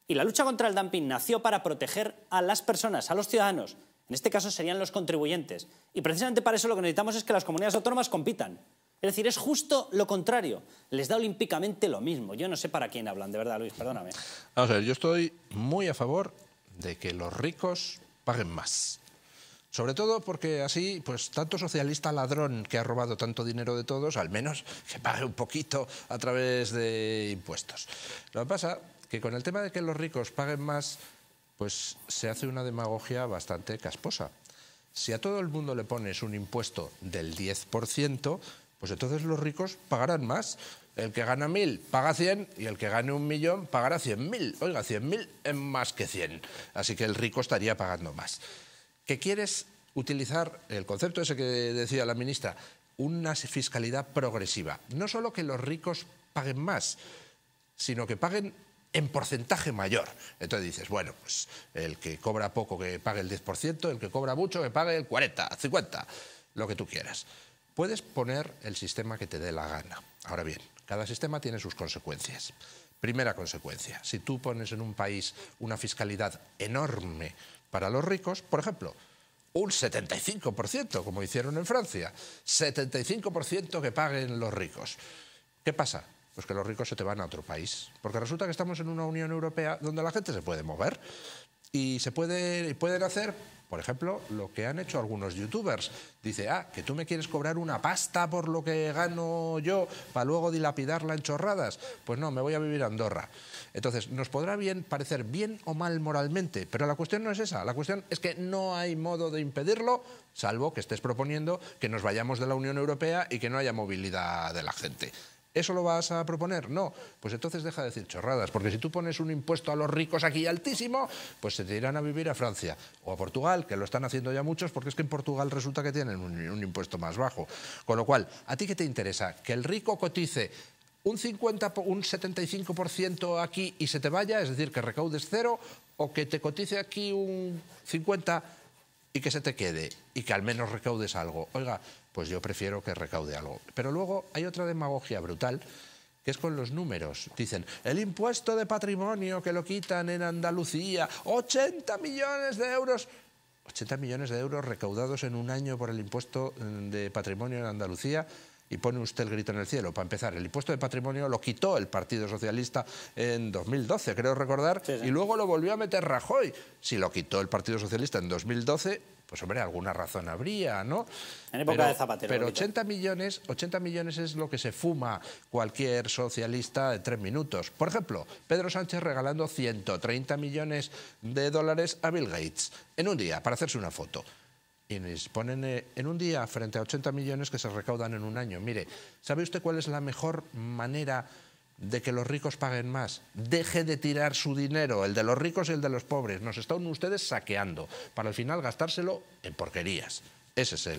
Y la lucha contra el dumping nació para proteger a las personas, a los ciudadanos. En este caso serían los contribuyentes. Y precisamente para eso lo que necesitamos es que las comunidades autónomas compitan. Es decir, es justo lo contrario. Les da olímpicamente lo mismo. Yo no sé para quién hablan, de verdad, Luis, perdóname. Vamos a ver, yo estoy muy a favor de que los ricos paguen más. Sobre todo porque así, pues tanto socialista ladrón que ha robado tanto dinero de todos, al menos que pague un poquito a través de impuestos. Lo que pasa que con el tema de que los ricos paguen más, pues se hace una demagogia bastante casposa. Si a todo el mundo le pones un impuesto del 10%, pues entonces los ricos pagarán más. El que gana mil paga 100 y el que gane un millón pagará 100.000. Oiga, 100.000 es más que 100. Así que el rico estaría pagando más. ¿Qué quieres utilizar el concepto ese que decía la ministra? Una fiscalidad progresiva. No solo que los ricos paguen más, sino que paguen en porcentaje mayor. Entonces dices, bueno, pues el que cobra poco que pague el 10%, el que cobra mucho que pague el 40, 50, lo que tú quieras. Puedes poner el sistema que te dé la gana. Ahora bien, cada sistema tiene sus consecuencias. Primera consecuencia, si tú pones en un país una fiscalidad enorme para los ricos, por ejemplo, un 75%, como hicieron en Francia, 75% que paguen los ricos. ¿Qué pasa? Pues que los ricos se te van a otro país, porque resulta que estamos en una Unión Europea donde la gente se puede mover y se puede, pueden hacer por ejemplo, lo que han hecho algunos youtubers. Dice, ah, que tú me quieres cobrar una pasta por lo que gano yo para luego dilapidarla en chorradas. Pues no, me voy a vivir a Andorra. Entonces, nos podrá bien parecer bien o mal moralmente, pero la cuestión no es esa. La cuestión es que no hay modo de impedirlo, salvo que estés proponiendo que nos vayamos de la Unión Europea y que no haya movilidad de la gente. ¿Eso lo vas a proponer? No. Pues entonces deja de decir chorradas, porque si tú pones un impuesto a los ricos aquí altísimo, pues se te irán a vivir a Francia o a Portugal, que lo están haciendo ya muchos, porque es que en Portugal resulta que tienen un, impuesto más bajo. Con lo cual, ¿a ti qué te interesa? ¿Que el rico cotice un 50, un 75% aquí y se te vaya, es decir, que recaudes cero, o que te cotice aquí un 50 y que se te quede y que al menos recaudes algo. Oiga, pues yo prefiero que recaude algo. Pero luego hay otra demagogia brutal que es con los números. Dicen, el impuesto de patrimonio que lo quitan en Andalucía, 80 millones de euros. 80 millones de euros recaudados en un año por el impuesto mm, de patrimonio en Andalucía y pone usted el grito en el cielo. Para empezar, el impuesto de patrimonio lo quitó el Partido Socialista en 2012, creo recordar, y luego lo volvió a meter Rajoy. Si lo quitó el Partido Socialista en 2012, pues hombre, alguna razón habría, ¿no? En época de Zapatero. Pero 80 millones, 80 millones es lo que se fuma cualquier socialista en tres minutos. Por ejemplo, Pedro Sánchez regalando 130 millones de dólares a Bill Gates en un día para hacerse una foto. Y nos ponen eh, en un día frente a 80 millones que se recaudan en un año. Mire, ¿sabe usted cuál es la mejor manera de que los ricos paguen más. Deje de tirar su dinero, el de los ricos y el de los pobres. Nos están ustedes saqueando para al final gastárselo en porquerías. Ese es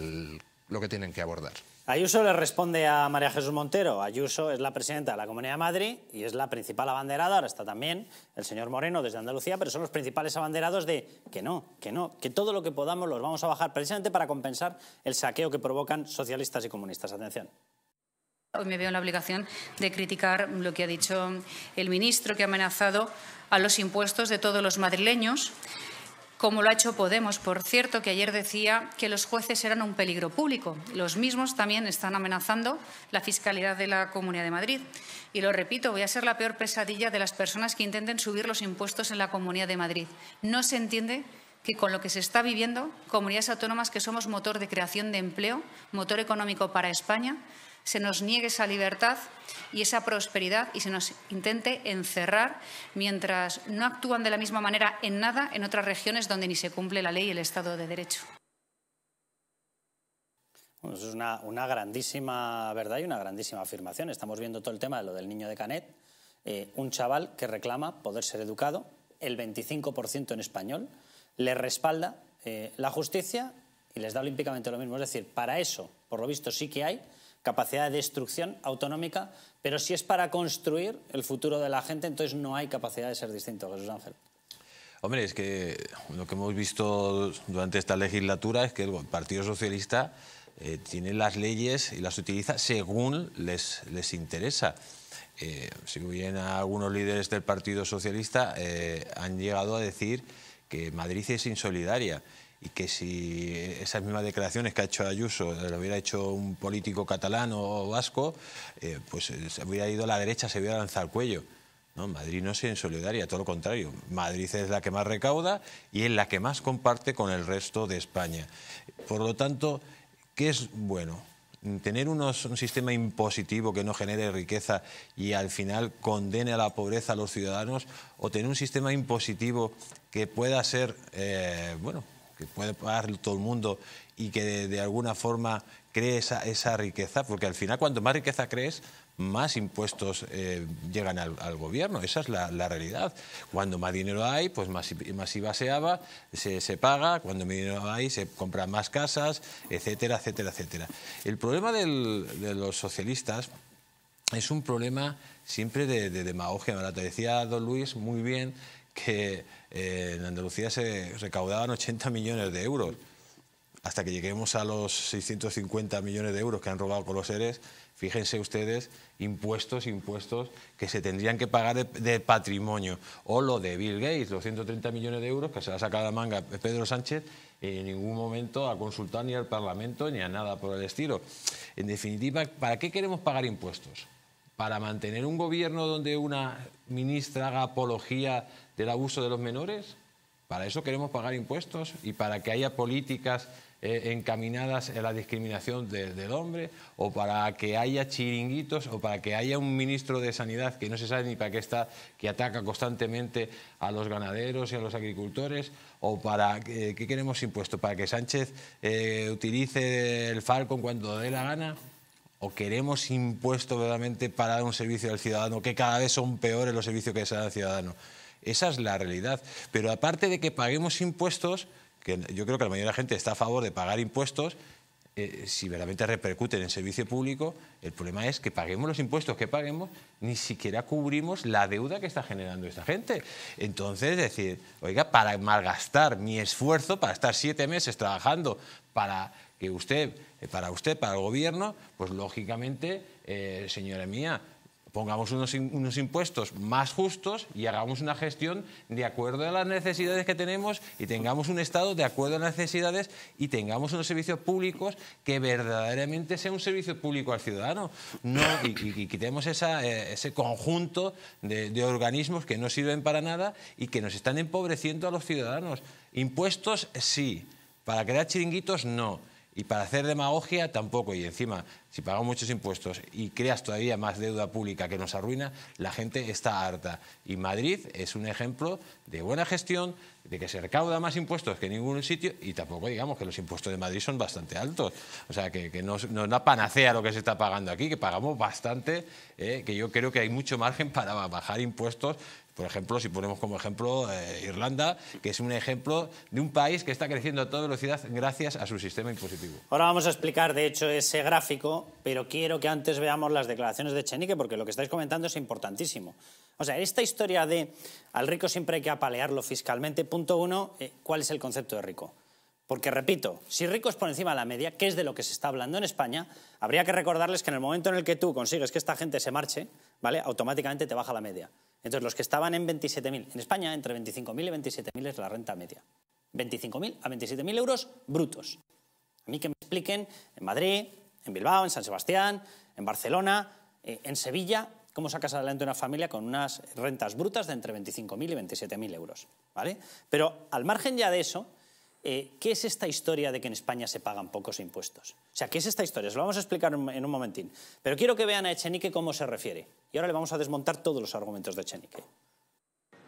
lo que tienen que abordar. Ayuso le responde a María Jesús Montero. Ayuso es la presidenta de la Comunidad de Madrid y es la principal abanderada. Ahora está también el señor Moreno desde Andalucía, pero son los principales abanderados de que no, que no, que todo lo que podamos los vamos a bajar precisamente para compensar el saqueo que provocan socialistas y comunistas. Atención. Hoy me veo en la obligación de criticar lo que ha dicho el ministro, que ha amenazado a los impuestos de todos los madrileños, como lo ha hecho Podemos, por cierto, que ayer decía que los jueces eran un peligro público. Los mismos también están amenazando la fiscalidad de la Comunidad de Madrid. Y lo repito, voy a ser la peor pesadilla de las personas que intenten subir los impuestos en la Comunidad de Madrid. No se entiende que con lo que se está viviendo, comunidades autónomas que somos motor de creación de empleo, motor económico para España, se nos niegue esa libertad y esa prosperidad y se nos intente encerrar mientras no actúan de la misma manera en nada en otras regiones donde ni se cumple la ley y el Estado de Derecho. Es una, grandísima verdad y una grandísima afirmación. Estamos viendo todo el tema de lo del niño de Canet, eh, un chaval que reclama poder ser educado, el 25% en español, le respalda eh, la justicia y les da olímpicamente lo mismo. Es decir, para eso, por lo visto, sí que hay capacidad de destrucción autonómica, pero si es para construir el futuro de la gente, entonces no hay capacidad de ser distinto, Jesús Ángel. Hombre, es que lo que hemos visto durante esta legislatura es que el Partido Socialista eh, tiene las leyes y las utiliza según les, les interesa. Eh, si bien algunos líderes del Partido Socialista eh, han llegado a decir que Madrid es insolidaria y que si esas mismas declaraciones que ha hecho Ayuso lo hubiera hecho un político catalán o vasco, eh, pues eh, se hubiera ido a la derecha, se hubiera lanzado al cuello. No, Madrid no es solidaria, todo lo contrario. Madrid es la que más recauda y es la que más comparte con el resto de España. Por lo tanto, ¿qué es bueno? tener un sistema impositivo que no genere riqueza y al final condene a la pobreza a los ciudadanos o tener un sistema impositivo que pueda ser, eh, bueno, que puede pagar todo el mundo y que de, alguna forma cree esa, riqueza, porque al final cuanto más riqueza crees, más impuestos eh, llegan al, gobierno. Esa es la, realidad. Cuando más dinero hay, pues más, más IVA se, paga, cuando más dinero hay, se compran más casas, etcétera, etcétera, etcétera. El problema de los socialistas es un problema siempre de, de demagogia barata. Decía don Luis muy bien que eh, en Andalucía se recaudaban 80 millones de euros. Hasta que lleguemos a los 650 millones de euros que han robado con los seres, fíjense ustedes, impuestos, impuestos que se tendrían que pagar de, de patrimonio. O lo de Bill Gates, los 130 millones de euros que se ha sacado la manga Pedro Sánchez, en ningún momento ha consultado ni al Parlamento ni a nada por el estilo. En definitiva, ¿para qué queremos pagar impuestos? ¿Para mantener un gobierno donde una ministra haga apología del abuso de los menores? ¿Para eso queremos pagar impuestos? ¿Y para que haya políticas eh, encaminadas a la discriminación de- del hombre? ¿O para que haya chiringuitos? ¿O para que haya un ministro de Sanidad que no se sabe ni para qué está, que ataca constantemente a los ganaderos y a los agricultores? ¿O para que qué queremos impuestos? ¿Para que Sánchez eh, utilice el Falcon cuando dé la gana? ¿O queremos impuestos verdaderamente para dar un servicio al ciudadano, que cada vez son peores los servicios que se dan al ciudadano? Esa es la realidad. Pero aparte de que paguemos impuestos, que yo creo que la mayoría de la gente está a favor de pagar impuestos, eh, si verdaderamente repercuten en servicio público, el problema es que paguemos los impuestos que paguemos, ni siquiera cubrimos la deuda que está generando esta gente. Entonces, decir, oiga, para malgastar mi esfuerzo, para estar siete meses trabajando para que usted, para usted, para el gobierno, pues lógicamente, eh, señora mía, pongamos unos, unos impuestos más justos y hagamos una gestión de acuerdo a las necesidades que tenemos y tengamos un Estado de acuerdo a las necesidades y tengamos unos servicios públicos que verdaderamente sea un servicio público al ciudadano. No, y, quitemos eh, ese conjunto de, de organismos que no sirven para nada y que nos están empobreciendo a los ciudadanos. Impuestos sí, para crear chiringuitos no. Y para hacer demagogia tampoco. Y encima, si pagamos muchos impuestos y creas todavía más deuda pública que nos arruina, la gente está harta. Y Madrid es un ejemplo de buena gestión, de que se recauda más impuestos que en ningún sitio y tampoco digamos que los impuestos de Madrid son bastante altos. O sea, que, que no, es- no es una panacea lo que se está pagando aquí, que pagamos bastante, eh, que yo creo que hay mucho margen para bajar impuestos. Por ejemplo, si ponemos como ejemplo eh, Irlanda, que es un ejemplo de un país que está creciendo a toda velocidad gracias a su sistema impositivo. Ahora vamos a explicar, de hecho, ese gráfico, pero quiero que antes veamos las declaraciones de Chenique, porque lo que estáis comentando es importantísimo. O sea, esta historia de al rico siempre hay que apalearlo fiscalmente, punto uno, eh, ¿cuál es el concepto de rico? Porque, repito, si rico es por encima de la media, que es de lo que se está hablando en España, habría que recordarles que en el momento en el que tú consigues que esta gente se marche, ¿vale? automáticamente te baja la media. Entonces, los que estaban en 27.000, en España, entre 25.000 y 27.000 es la renta media. 25.000 a 27.000 euros brutos. A mí que me expliquen en Madrid, en Bilbao, en San Sebastián, en Barcelona, eh, en Sevilla, cómo sacas adelante una familia con unas rentas brutas de entre 25.000 y 27.000 euros. ¿vale? Pero al margen ya de eso, eh, ¿qué es esta historia de que en España se pagan pocos impuestos? O sea, ¿qué es esta historia? Se lo vamos a explicar en un momentín. Pero quiero que vean a Echenique cómo se refiere. Y ahora le vamos a desmontar todos los argumentos de Echenique.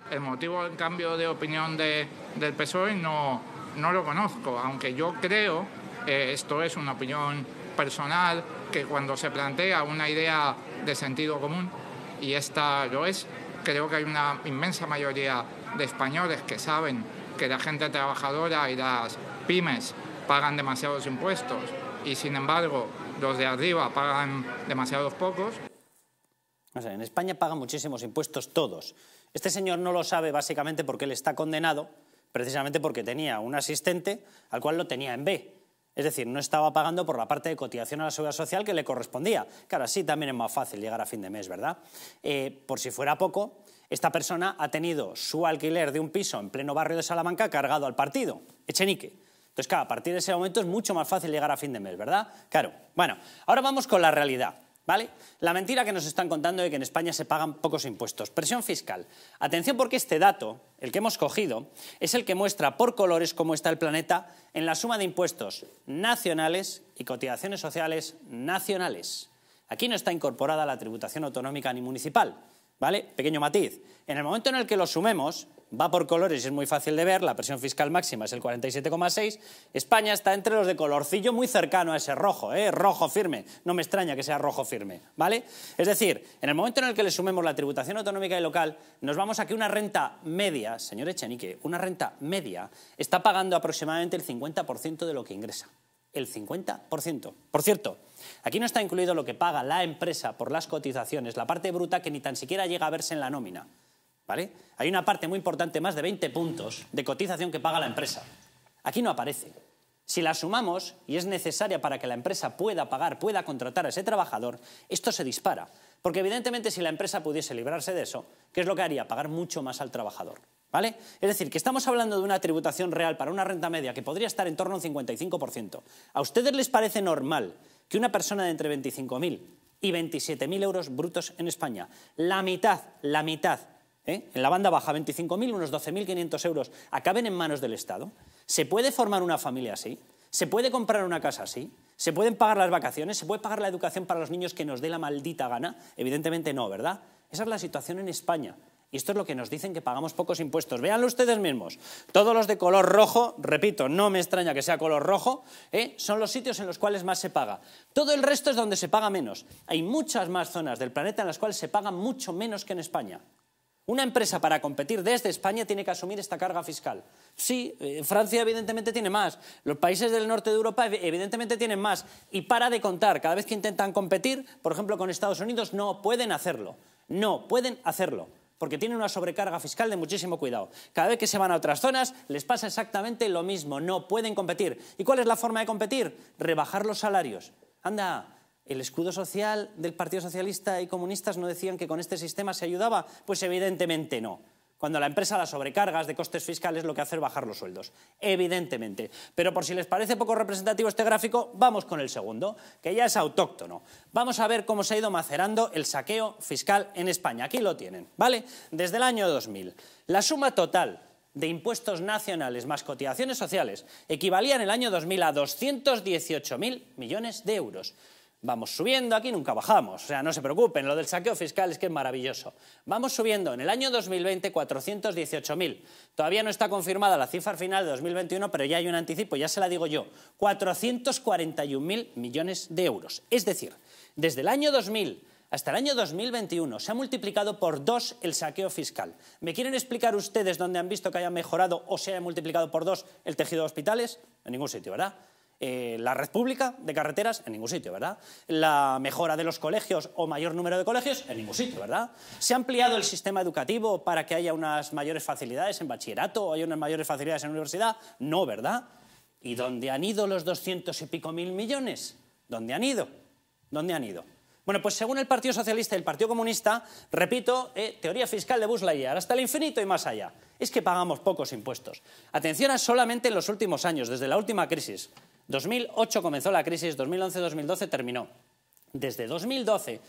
El motivo del cambio de opinión de- del PSOE no, no lo conozco, aunque yo creo, eh, esto es una opinión personal, que cuando se plantea una idea de sentido común, y esta lo es, creo que hay una inmensa mayoría de españoles que saben que la gente trabajadora y las pymes pagan demasiados impuestos y sin embargo los de arriba pagan demasiados pocos, en España pagan muchísimos impuestos todos. Este señor no lo sabe básicamente porque él está condenado, precisamente porque tenía un asistente al cual lo tenía en B. Es decir, no estaba pagando por la parte de cotización a la seguridad social que le correspondía. Claro, así también es más fácil llegar a fin de mes, ¿verdad? Eh, por si fuera poco, esta persona ha tenido su alquiler de un piso en pleno barrio de Salamanca cargado al partido, Echenique. Entonces, claro, a partir de ese momento es mucho más fácil llegar a fin de mes, ¿verdad? Claro. Bueno, ahora vamos con la realidad. ¿Vale? La mentira que nos están contando de que en España se pagan pocos impuestos. Presión fiscal. Atención porque este dato, el que hemos cogido, es el que muestra por colores cómo está el planeta en la suma de impuestos nacionales y cotizaciones sociales nacionales. Aquí no está incorporada la tributación autonómica ni municipal. ¿Vale? Pequeño matiz. En el momento en el que lo sumemos, va por colores y es muy fácil de ver, la presión fiscal máxima es el 47,6, España está entre los de colorcillo muy cercano a ese rojo, ¿eh? rojo firme, no me extraña que sea rojo firme, ¿vale? Es decir, en el momento en el que le sumemos la tributación autonómica y local, nos vamos a que una renta media, señor Echenique, una renta media está pagando aproximadamente el 50% de lo que ingresa. El 50%. Por cierto, aquí no está incluido lo que paga la empresa por las cotizaciones, la parte bruta que ni tan siquiera llega a verse en la nómina. ¿Vale? Hay una parte muy importante, más de 20 puntos, de cotización que paga la empresa. Aquí no aparece. Si la sumamos y es necesaria para que la empresa pueda pagar, pueda contratar a ese trabajador, esto se dispara. Porque evidentemente si la empresa pudiese librarse de eso, ¿qué es lo que haría? Pagar mucho más al trabajador. ¿Vale? Es decir, que estamos hablando de una tributación real para una renta media que podría estar en torno a un 55%. ¿A ustedes les parece normal que una persona de entre 25.000 y 27.000 euros brutos en España, la mitad, la mitad, ¿eh? en la banda baja 25.000, unos 12.500 euros, acaben en manos del Estado? ¿Se puede formar una familia así? ¿Se puede comprar una casa así? ¿Se pueden pagar las vacaciones? ¿Se puede pagar la educación para los niños que nos dé la maldita gana? Evidentemente no, ¿verdad? Esa es la situación en España. Y esto es lo que nos dicen que pagamos pocos impuestos. Véanlo ustedes mismos. Todos los de color rojo, repito, no me extraña que sea color rojo, ¿eh? son los sitios en los cuales más se paga. Todo el resto es donde se paga menos. Hay muchas más zonas del planeta en las cuales se paga mucho menos que en España. Una empresa para competir desde España tiene que asumir esta carga fiscal. Sí, eh, Francia evidentemente tiene más, los países del norte de Europa evidentemente tienen más. Y para de contar, cada vez que intentan competir, por ejemplo con Estados Unidos, no pueden hacerlo. No pueden hacerlo porque tienen una sobrecarga fiscal de muchísimo cuidado. Cada vez que se van a otras zonas les pasa exactamente lo mismo, no pueden competir. ¿Y cuál es la forma de competir? Rebajar los salarios. Anda, ¿el escudo social del Partido Socialista y comunistas no decían que con este sistema se ayudaba? Pues evidentemente no. Cuando la empresa la sobrecargas de costes fiscales, lo que hace es bajar los sueldos. Evidentemente. Pero por si les parece poco representativo este gráfico, vamos con el segundo, que ya es autóctono. Vamos a ver cómo se ha ido macerando el saqueo fiscal en España. Aquí lo tienen, ¿vale? Desde el año 2000. La suma total de impuestos nacionales más cotizaciones sociales equivalía en el año 2000 a 218.000 millones de euros. Vamos subiendo, aquí nunca bajamos, o sea, no se preocupen, lo del saqueo fiscal es que es maravilloso. Vamos subiendo, en el año 2020 418.000. Todavía no está confirmada la cifra final de 2021, pero ya hay un anticipo, ya se la digo yo, 441.000 millones de euros. Es decir, desde el año 2000 hasta el año 2021 se ha multiplicado por dos el saqueo fiscal. ¿Me quieren explicar ustedes dónde han visto que haya mejorado o se haya multiplicado por dos el tejido de hospitales? En ningún sitio, ¿verdad? Eh, la red pública de carreteras, en ningún sitio, ¿verdad? La mejora de los colegios o mayor número de colegios, en ningún sitio, ¿verdad? ¿Se ha ampliado el sistema educativo para que haya unas mayores facilidades en bachillerato o haya unas mayores facilidades en universidad? No, ¿verdad? ¿Y dónde han ido los doscientos y pico mil millones? ¿Dónde han ido? ¿Dónde han ido? Bueno, pues según el Partido Socialista y el Partido Comunista, repito, eh, teoría fiscal de Buzz Lightyear, hasta el infinito y más allá, es que pagamos pocos impuestos. Atención a solamente en los últimos años, desde la última crisis. 2008 comenzó la crisis, 2011-2012 terminó. Desde 2012,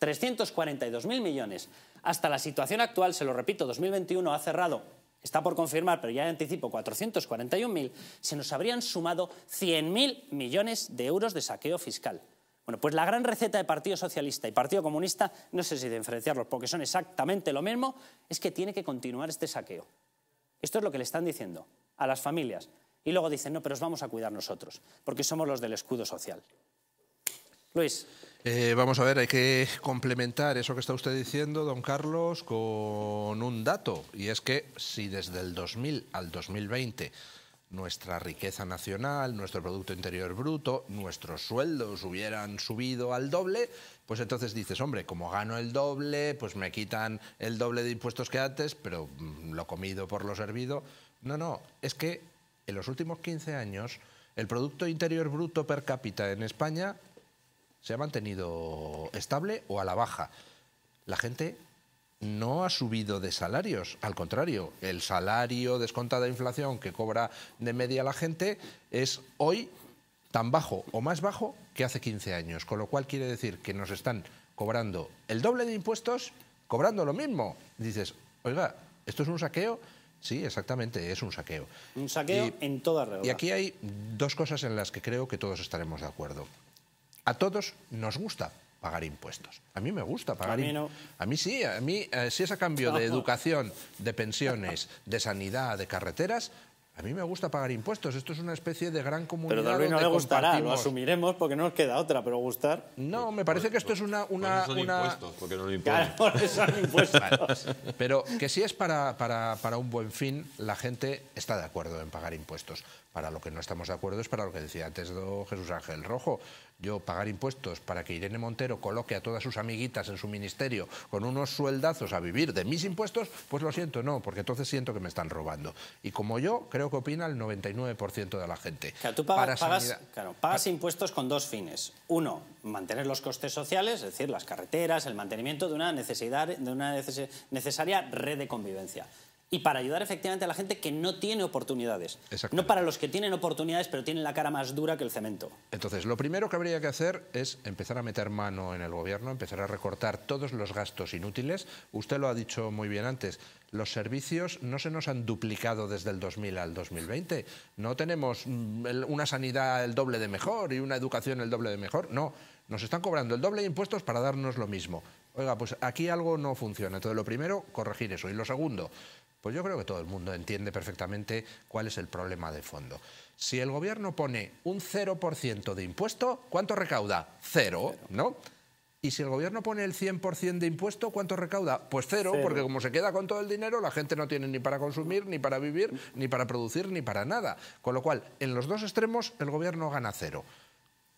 342.000 millones hasta la situación actual, se lo repito, 2021 ha cerrado, está por confirmar, pero ya anticipo, 441.000, se nos habrían sumado 100.000 millones de euros de saqueo fiscal. Bueno, pues la gran receta de Partido Socialista y Partido Comunista, no sé si diferenciarlos porque son exactamente lo mismo, es que tiene que continuar este saqueo. Esto es lo que le están diciendo a las familias. Y luego dicen, no, pero os vamos a cuidar nosotros, porque somos los del escudo social. Luis. Eh, vamos a ver, hay que complementar eso que está usted diciendo, don Carlos, con un dato. Y es que si desde el 2000 al 2020 nuestra riqueza nacional, nuestro Producto Interior Bruto, nuestros sueldos hubieran subido al doble, pues entonces dices, hombre, como gano el doble, pues me quitan el doble de impuestos que antes, pero mm, lo comido por lo servido. No, no, es que en los últimos 15 años el Producto Interior Bruto per cápita en España se ha mantenido estable o a la baja. La gente no ha subido de salarios, al contrario, el salario descontada de inflación que cobra de media la gente es hoy tan bajo o más bajo que hace 15 años, con lo cual quiere decir que nos están cobrando el doble de impuestos, cobrando lo mismo. Dices, oiga, ¿esto es un saqueo? Sí, exactamente, es un saqueo. Un saqueo en toda regla. Y aquí hay dos cosas en las que creo que todos estaremos de acuerdo. A todos nos gusta pagar impuestos. A mí me gusta pagar impuestos. no. A mí sí, a mí eh, si es a cambio de educación, de pensiones, de sanidad, de carreteras, a mí me gusta pagar impuestos. Esto es una especie de gran comunidad Pero a Luis no donde le gustará, lo compartimos. asumiremos porque no nos queda otra, pero gustar. No, me parece que esto es una... una, Por eso son una- impuestos, porque no lo imponen. Claro, por eso son impuestos. Pero que si es para, para, para un buen fin, la gente está de acuerdo en pagar impuestos. Para lo que no estamos de acuerdo es para lo que decía antes do Jesús Ángel Rojo. Yo pagar impuestos para que Irene Montero coloque a todas sus amiguitas en su ministerio con unos sueldazos a vivir de mis impuestos, pues lo siento, no, porque entonces siento que me están robando. Y como yo, creo que opina el 99% de la gente. Claro, tú pagas, Para pagas- sanidad- claro, pagas impuestos con dos fines. Uno, mantener los costes sociales, es decir, las carreteras, el mantenimiento de una, necesidad, de una neces- necesaria red de convivencia. Y para ayudar efectivamente a la gente que no tiene oportunidades. No para los que tienen oportunidades pero tienen la cara más dura que el cemento. Entonces, lo primero que habría que hacer es empezar a meter mano en el gobierno, empezar a recortar todos los gastos inútiles. Usted lo ha dicho muy bien antes, los servicios no se nos han duplicado desde el 2000 al 2020. No tenemos mm, una sanidad el doble de mejor y una educación el doble de mejor. No, nos están cobrando el doble de impuestos para darnos lo mismo. Oiga, pues aquí algo no funciona. Entonces, lo primero, corregir eso. Y lo segundo, pues yo creo que todo el mundo entiende perfectamente cuál es el problema de fondo. Si el gobierno pone un 0% de impuesto, ¿cuánto recauda? Cero, ¿no? Y si el gobierno pone el 100% de impuesto, ¿cuánto recauda? Pues cero, Cero. porque como se queda con todo el dinero, la gente no tiene ni para consumir, ni para vivir, ni para producir, ni para nada. Con lo cual, en los dos extremos, el gobierno gana cero.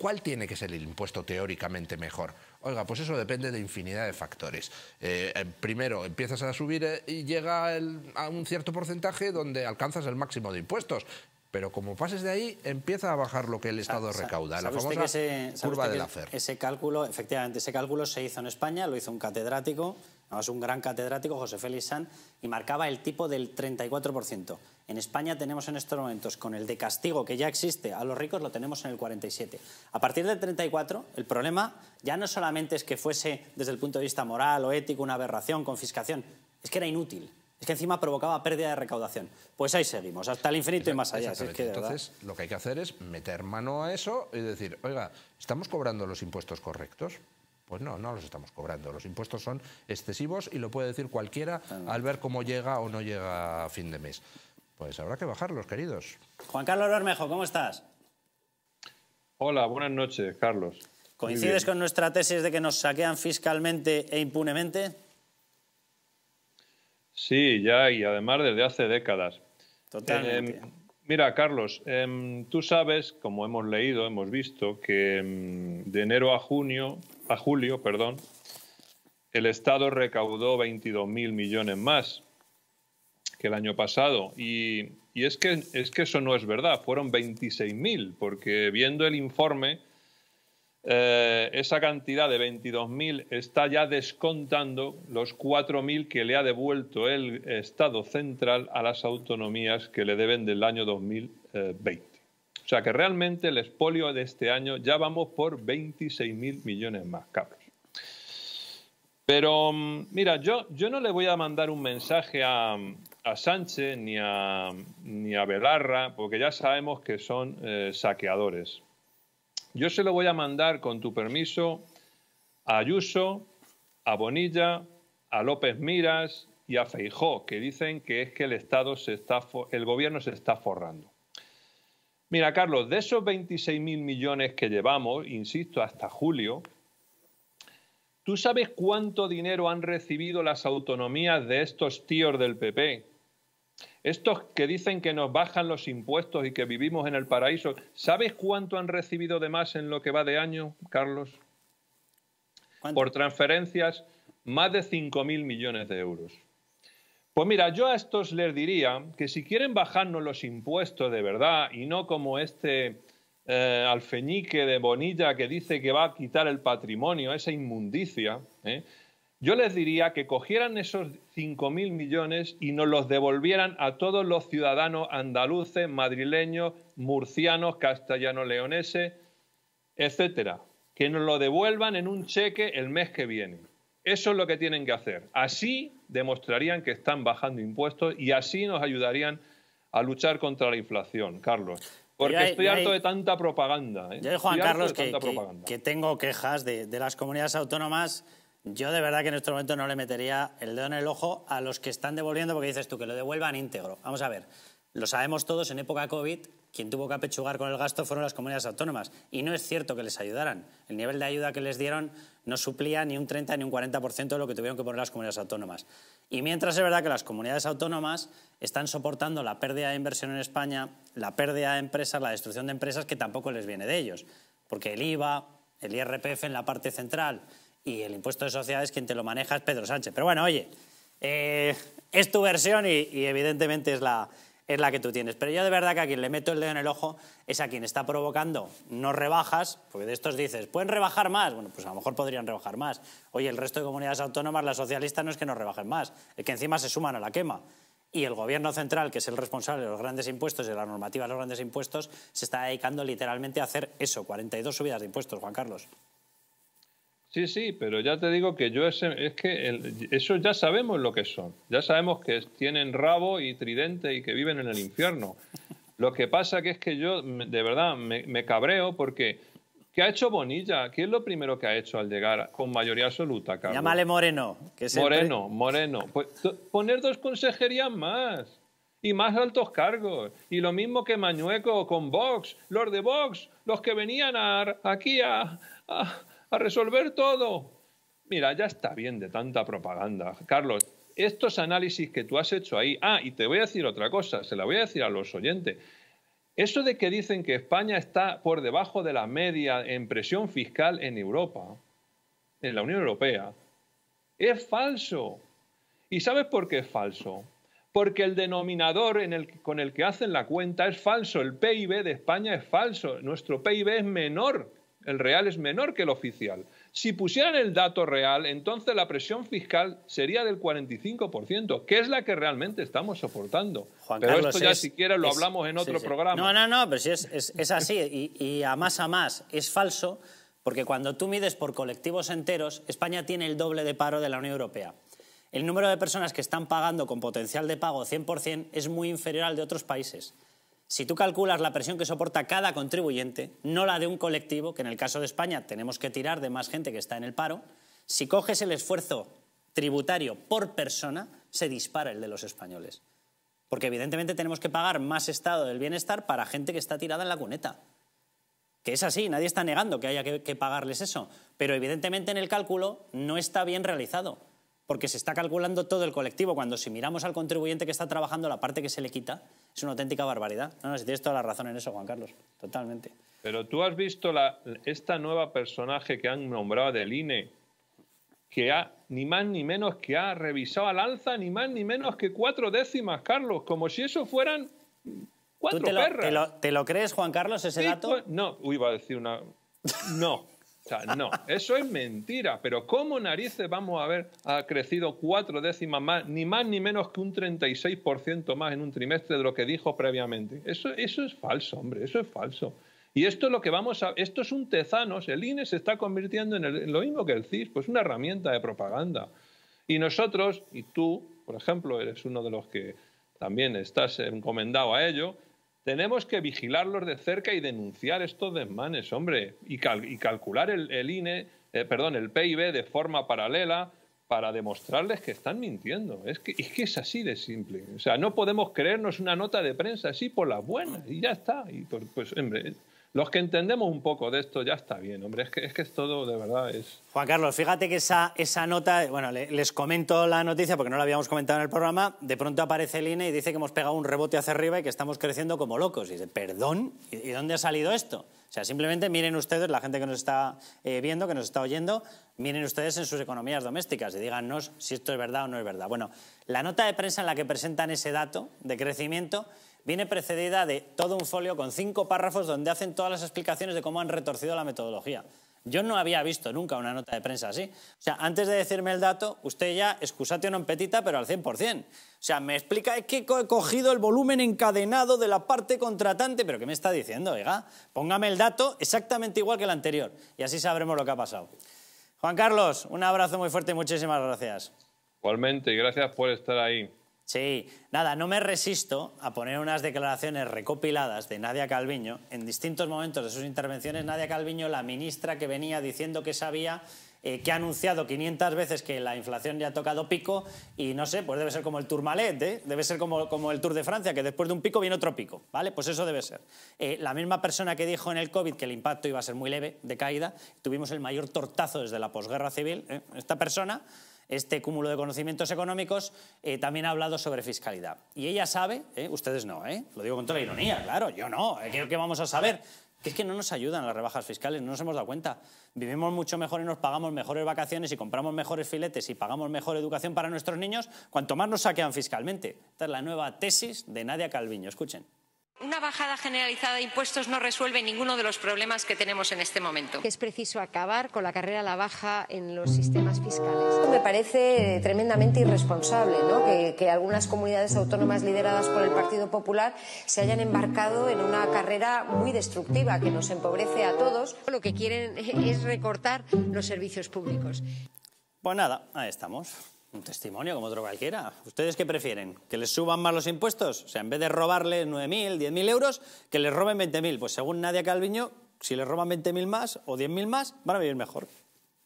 ¿Cuál tiene que ser el impuesto teóricamente mejor? Oiga, pues eso depende de infinidad de factores. Eh, eh, primero, empiezas a subir eh, y llega el- a un cierto porcentaje donde alcanzas el máximo de impuestos. Pero como pases de ahí, empieza a bajar lo que el Estado recauda, la ¿sabe usted famosa ese- curva de la FER. Ese cálculo, efectivamente, ese cálculo se hizo en España, lo hizo un catedrático, además un gran catedrático, José Félix San, y marcaba el tipo del 34%. En España tenemos en estos momentos, con el de castigo que ya existe a los ricos, lo tenemos en el 47%. A partir del 34%, el problema ya no solamente es que fuese, desde el punto de vista moral o ético, una aberración, confiscación, es que era inútil. Es que encima provocaba pérdida de recaudación. Pues ahí seguimos, hasta el infinito y más allá. Es que. Entonces, lo que hay que hacer es meter mano a eso y decir, oiga, ¿estamos cobrando los impuestos correctos? Pues no, no los estamos cobrando. Los impuestos son excesivos y lo puede decir cualquiera al ver cómo llega o no llega a fin de mes. Pues habrá que bajarlos, queridos. Juan Carlos Bermejo, ¿cómo estás? Hola, buenas noches, Carlos. ¿Coincides con nuestra tesis de que nos saquean fiscalmente e impunemente? Sí, ya, y además desde hace décadas. Totalmente. Eh, mira, Carlos, em, tú sabes, como hemos leído, hemos visto, que em, de enero a junio, a julio, perdón, el Estado recaudó 22.000 millones más que el año pasado. Y, y es, que, es que eso no es verdad, fueron 26.000, porque viendo el informe, eh, esa cantidad de 22.000 está ya descontando los 4.000 que le ha devuelto el Estado central a las autonomías que le deben del año 2020. O sea que realmente el expolio de este año ya vamos por 26.000 millones más, Carlos. Pero mm, mira, yo, yo no le voy a mandar un mensaje a, a Sánchez ni a, ni a Belarra, porque ya sabemos que son eh, saqueadores. Yo se lo voy a mandar, con tu permiso, a Ayuso, a Bonilla, a López Miras y a Feijó, que dicen que es que el Estado se está, el gobierno se está forrando. Mira, Carlos, de esos 26.000 millones que llevamos, insisto, hasta julio, ¿tú sabes cuánto dinero han recibido las autonomías de estos tíos del PP? Estos que dicen que nos bajan los impuestos y que vivimos en el paraíso, ¿sabes cuánto han recibido de más en lo que va de año, Carlos? Por transferencias, más de 5.000 millones de euros. Pues mira, yo a estos les diría que si quieren bajarnos los impuestos de verdad y no como este eh, alfeñique de Bonilla que dice que va a quitar el patrimonio, esa inmundicia, ¿eh? Yo les diría que cogieran esos 5.000 millones y nos los devolvieran a todos los ciudadanos andaluces, madrileños, murcianos, castellano-leoneses, etcétera. Que nos lo devuelvan en un cheque el mes que viene. Eso es lo que tienen que hacer. Así demostrarían que están bajando impuestos y así nos ayudarían a luchar contra la inflación, Carlos. Porque hay- estoy harto hay- de tanta propaganda. ¿eh? Yo, Juan Estoy Carlos, que, que- que tengo quejas de, de las comunidades autónomas, yo de verdad que en este momento no le metería el dedo en el ojo a los que están devolviendo, porque dices tú que lo devuelvan íntegro. Vamos a ver, lo sabemos todos, en época COVID, quien tuvo que apechugar con el gasto fueron las comunidades autónomas. Y no es cierto que les ayudaran. El nivel de ayuda que les dieron no suplía ni un 30 ni un 40% de lo que tuvieron que poner las comunidades autónomas. Y mientras es verdad que las comunidades autónomas están soportando la pérdida de inversión en España, la pérdida de empresas, la destrucción de empresas que tampoco les viene de ellos. Porque el IVA, el IRPF en la parte central y el impuesto de sociedades, quien te lo maneja es Pedro Sánchez. Pero bueno, oye, eh, es tu versión y, evidentemente es la, es la que tú tienes. Pero yo de verdad que a quien le meto el dedo en el ojo es a quien está provocando no rebajas, porque de estos dices, ¿pueden rebajar más? Bueno, pues a lo mejor podrían rebajar más. Oye, el resto de comunidades autónomas, las socialistas, no es que no rebajen más, es que encima se suman a la quema. Y el gobierno central, que es el responsable de los grandes impuestos y de la normativa de los grandes impuestos, se está dedicando literalmente a hacer eso, 42 subidas de impuestos, Juan Carlos. Sí, sí, pero ya te digo que yo ese- es que el- eso ya sabemos lo que son. Ya sabemos que tienen rabo y tridente y que viven en el infierno. Lo que pasa que es que yo de verdad me, me cabreo porque ¿qué ha hecho Bonilla? ¿Qué es lo primero que ha hecho al llegar con mayoría absoluta, Carlos? Llámale Moreno. Que el Moreno, Moreno. Pues, poner dos consejerías más y más altos cargos. Y lo mismo que Mañueco con Vox, los de Vox, los que venían a- aquí a, a- a resolver todo. Mira, ya está bien de tanta propaganda. Carlos, estos análisis que tú has hecho ahí. Ah, y te voy a decir otra cosa, se la voy a decir a los oyentes. Eso de que dicen que España está por debajo de la media en presión fiscal en Europa, en la Unión Europea, es falso. ¿Y sabes por qué es falso? Porque el denominador en el- con el que hacen la cuenta es falso. El PIB de España es falso. Nuestro PIB es menor. El real es menor que el oficial. Si pusieran el dato real, entonces la presión fiscal sería del 45%, que es la que realmente estamos soportando. Juan Pero Carlos, esto ya es- si quieres lo es- hablamos en otro sí. programa. No, no, no, pero sí es, es- es así. Y, y a más a más es falso, porque cuando tú mides por colectivos enteros, España tiene el doble de paro de la Unión Europea. El número de personas que están pagando con potencial de pago 100% es muy inferior al de otros países. Si tú calculas la presión que soporta cada contribuyente, no la de un colectivo, que en el caso de España tenemos que tirar de más gente que está en el paro, si coges el esfuerzo tributario por persona, se dispara el de los españoles. Porque evidentemente tenemos que pagar más estado del bienestar para gente que está tirada en la cuneta. Que es así, nadie está negando que haya que, pagarles eso. Pero evidentemente en el cálculo no está bien realizado. Porque se está calculando todo el colectivo, cuando si miramos al contribuyente que está trabajando, la parte que se le quita es una auténtica barbaridad. No, no, si tienes toda la razón en eso, Juan Carlos. Totalmente. Pero tú has visto la, esta nueva personaje que han nombrado del INE, que ha ni más ni menos que ha revisado al alza ni más ni menos que cuatro décimas, Carlos, como si eso fueran cuatro ¿Tú te lo, perras. te lo- te lo crees, Juan Carlos, ese Sí, dato? pues, no, uy, iba a decir una. No. O sea, no, eso es mentira. Pero ¿cómo narices vamos a ver ha crecido cuatro décimas más, ni más ni menos que un 36% más en un trimestre de lo que dijo previamente? Eso, eso es falso, hombre, eso es falso. Y esto es lo que vamos a. Esto es un tezanos. El INE se está convirtiendo en, en lo mismo que el CIS, pues una herramienta de propaganda. Y nosotros, y tú, por ejemplo, eres uno de los que también estás encomendado a ello, tenemos que vigilarlos de cerca y denunciar estos desmanes, hombre, y, cal- y calcular el, INE, eh, perdón, el PIB de forma paralela para demostrarles que están mintiendo. Es que, es que es así de simple. O sea, no podemos creernos una nota de prensa así por las buenas y ya está. Y por- pues, hombre, los que entendemos un poco de esto ya está bien, hombre. Es que es, todo de verdad es. Juan Carlos, fíjate que esa, esa nota, bueno, le- les comento la noticia porque no la habíamos comentado en el programa, de pronto aparece el INE y dice que hemos pegado un rebote hacia arriba y que estamos creciendo como locos. Y dice, perdón, ¿y y dónde ha salido esto? O sea, simplemente miren ustedes, la gente que nos está eh, viendo, que nos está oyendo, miren ustedes en sus economías domésticas y díganos si esto es verdad o no es verdad. Bueno, la nota de prensa en la que presentan ese dato de crecimiento viene precedida de todo un folio con cinco párrafos donde hacen todas las explicaciones de cómo han retorcido la metodología. Yo no había visto nunca una nota de prensa así. O sea, antes de decirme el dato, usted ya, excusatio non petita, pero al 100%. O sea, me explica, es que he cogido el volumen encadenado de la parte contratante, pero ¿qué me está diciendo, oiga? Póngame el dato exactamente igual que el anterior y así sabremos lo que ha pasado. Juan Carlos, un abrazo muy fuerte y muchísimas gracias. Igualmente, y gracias por estar ahí. Sí, nada, no me resisto a poner unas declaraciones recopiladas de Nadia Calviño. En distintos momentos de sus intervenciones, Nadia Calviño, la ministra que venía diciendo que sabía eh, que ha anunciado 500 veces que la inflación ya ha tocado pico y no sé, pues debe ser como el Tourmalet, ¿eh? debe ser como, como, el Tour de Francia, que después de un pico viene otro pico, ¿vale? Pues eso debe ser. Eh, la misma persona que dijo en el COVID que el impacto iba a ser muy leve de caída, tuvimos el mayor tortazo desde la posguerra civil. ¿eh? Esta persona este cúmulo de conocimientos económicos, eh, también ha hablado sobre fiscalidad. Y ella sabe, eh, ustedes no, eh, lo digo con toda la ironía, claro, yo no, ¿qué, ¿qué, vamos a saber? Que es que no nos ayudan las rebajas fiscales, no nos hemos dado cuenta. Vivimos mucho mejor y nos pagamos mejores vacaciones y compramos mejores filetes y pagamos mejor educación para nuestros niños, cuanto más nos saquean fiscalmente. Esta es la nueva tesis de Nadia Calviño, escuchen. Una bajada generalizada de impuestos no resuelve ninguno de los problemas que tenemos en este momento. Es preciso acabar con la carrera a la baja en los sistemas fiscales. Me parece tremendamente irresponsable ¿no? que, que, algunas comunidades autónomas lideradas por el Partido Popular se hayan embarcado en una carrera muy destructiva que nos empobrece a todos. Lo que quieren es recortar los servicios públicos. Pues nada, ahí estamos. Un testimonio como otro cualquiera. ¿Ustedes qué prefieren? ¿Que les suban más los impuestos? O sea, en vez de robarles 9.000, 10.000 euros, que les roben 20.000. Pues según Nadia Calviño, si les roban 20.000 más o 10.000 más, van a vivir mejor.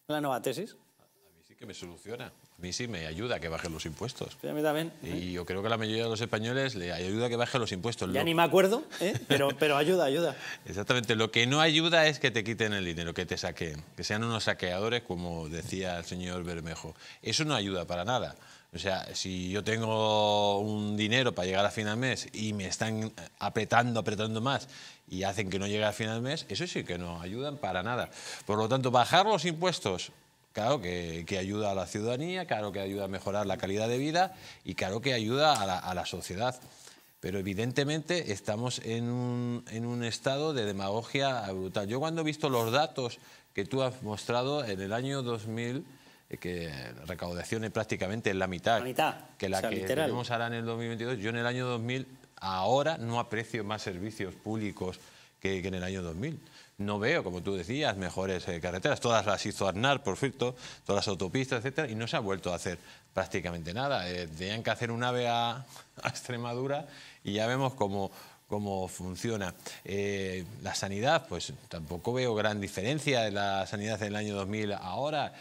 La nueva tesis. A mí sí que me soluciona. A mí sí me ayuda a que bajen los impuestos. Sí, a mí también. Y yo creo que la mayoría de los españoles le ayuda a que bajen los impuestos. Ya lo... ni me acuerdo, ¿eh? pero, pero ayuda, ayuda. Exactamente. Lo que no ayuda es que te quiten el dinero, que te saquen, que sean unos saqueadores, como decía el señor Bermejo. Eso no ayuda para nada. O sea, si yo tengo un dinero para llegar a final de mes y me están apretando, apretando más y hacen que no llegue a final de mes, eso sí que no ayudan para nada. Por lo tanto, bajar los impuestos Claro que, que, ayuda a la ciudadanía, claro que ayuda a mejorar la calidad de vida y claro que ayuda a la, a la sociedad. Pero evidentemente estamos en un, en un, estado de demagogia brutal. Yo cuando he visto los datos que tú has mostrado en el año 2000, eh, que recaudación es prácticamente la mitad, la mitad. que la o sea, que literal. tenemos ahora en el 2022, yo en el año 2000 ahora no aprecio más servicios públicos que, que en el año 2000 no veo, como tú decías, mejores eh, carreteras. Todas las hizo Aznar, por cierto, todas las autopistas, etcétera, y no se ha vuelto a hacer prácticamente nada. Eh, tenían que hacer un ave a, Extremadura y ya vemos cómo, cómo funciona. Eh, la sanidad, pues tampoco veo gran diferencia de la sanidad en el año 2000 ahora.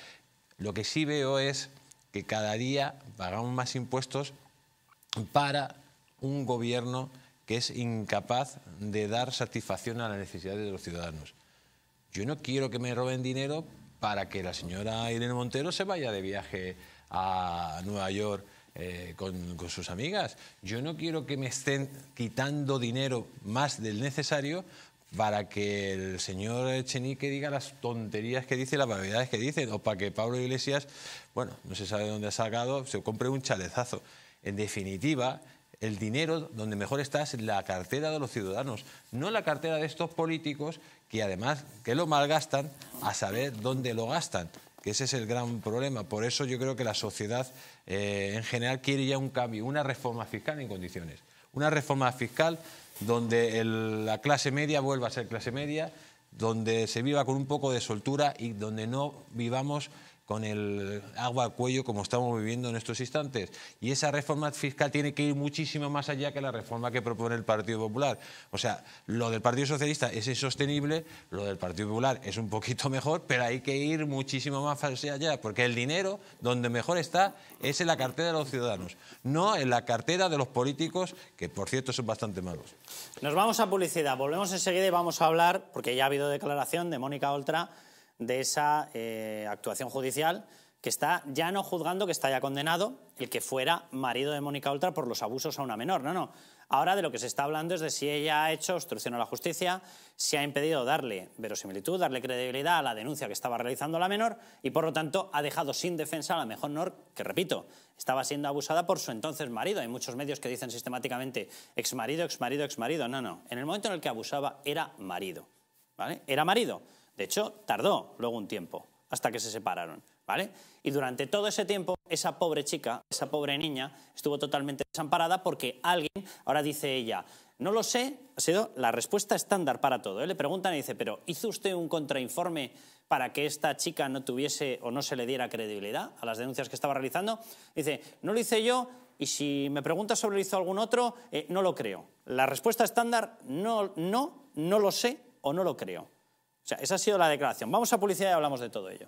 Lo que sí veo es que cada día pagamos más impuestos para un gobierno que es incapaz de dar satisfacción a las necesidades de los ciudadanos. Yo no quiero que me roben dinero para que la señora Irene Montero se vaya de viaje a Nueva York eh, con, sus amigas. Yo no quiero que me estén quitando dinero más del necesario para que el señor Echenique diga las tonterías que dice, las barbaridades que dice, o para que Pablo Iglesias, bueno, no se sabe dónde ha sacado, se compre un chalezazo. En definitiva, el dinero donde mejor está es la cartera de los ciudadanos, no la cartera de estos políticos que además que lo malgastan a saber dónde lo gastan, que ese es el gran problema. Por eso yo creo que la sociedad eh, en general quiere ya un cambio, una reforma fiscal en condiciones. Una reforma fiscal donde la clase media vuelva a ser clase media, donde se viva con un poco de soltura y donde no vivamos con el agua al cuello como estamos viviendo en estos instantes. Y esa reforma fiscal tiene que ir muchísimo más allá que la reforma que propone el Partido Popular. O sea, lo del Partido Socialista es insostenible, lo del Partido Popular es un poquito mejor, pero hay que ir muchísimo más allá, porque el dinero donde mejor está es en la cartera de los ciudadanos, no en la cartera de los políticos, que por cierto son bastante malos. Nos vamos a publicidad, volvemos enseguida y vamos a hablar, porque ya ha habido declaración de Mónica Oltra, de esa eh, actuación judicial que está ya no juzgando, que está ya condenado, el que fuera marido de Mónica Oltra por los abusos a una menor. No, no. Ahora de lo que se está hablando es de si ella ha hecho obstrucción a la justicia, si ha impedido darle verosimilitud, darle credibilidad a la denuncia que estaba realizando la menor y, por lo tanto, ha dejado sin defensa a la mejor menor, que, repito, estaba siendo abusada por su entonces marido. Hay muchos medios que dicen sistemáticamente exmarido, exmarido, exmarido. No, no. En el momento en el que abusaba era marido. ¿Vale? Era marido. De hecho, tardó luego un tiempo hasta que se separaron, ¿vale? Y durante todo ese tiempo, esa pobre chica, esa pobre niña, estuvo totalmente desamparada porque alguien, ahora dice ella, no lo sé, ha sido la respuesta estándar para todo. ¿eh? Le preguntan y dice, pero ¿hizo usted un contrainforme para que esta chica no tuviese o no se le diera credibilidad a las denuncias que estaba realizando? Dice, no lo hice yo y si me preguntas sobre lo hizo algún otro, eh, no lo creo. La respuesta estándar, no, no, no lo sé o no lo creo. O sea, esa ha sido la declaración. Vamos a publicidad y hablamos de todo ello.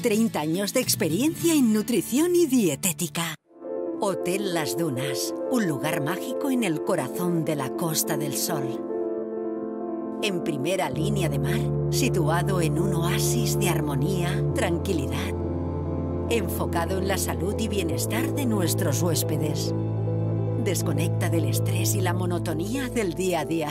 30 años de experiencia en nutrición y dietética. Hotel Las Dunas, un lugar mágico en el corazón de la Costa del Sol. En primera línea de mar, situado en un oasis de armonía, tranquilidad, enfocado en la salud y bienestar de nuestros huéspedes. Desconecta del estrés y la monotonía del día a día.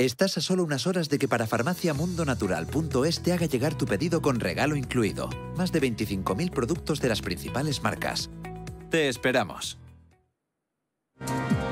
Estás a solo unas horas de que para farmaciamundonatural.es te haga llegar tu pedido con regalo incluido. Más de 25.000 productos de las principales marcas. Te esperamos.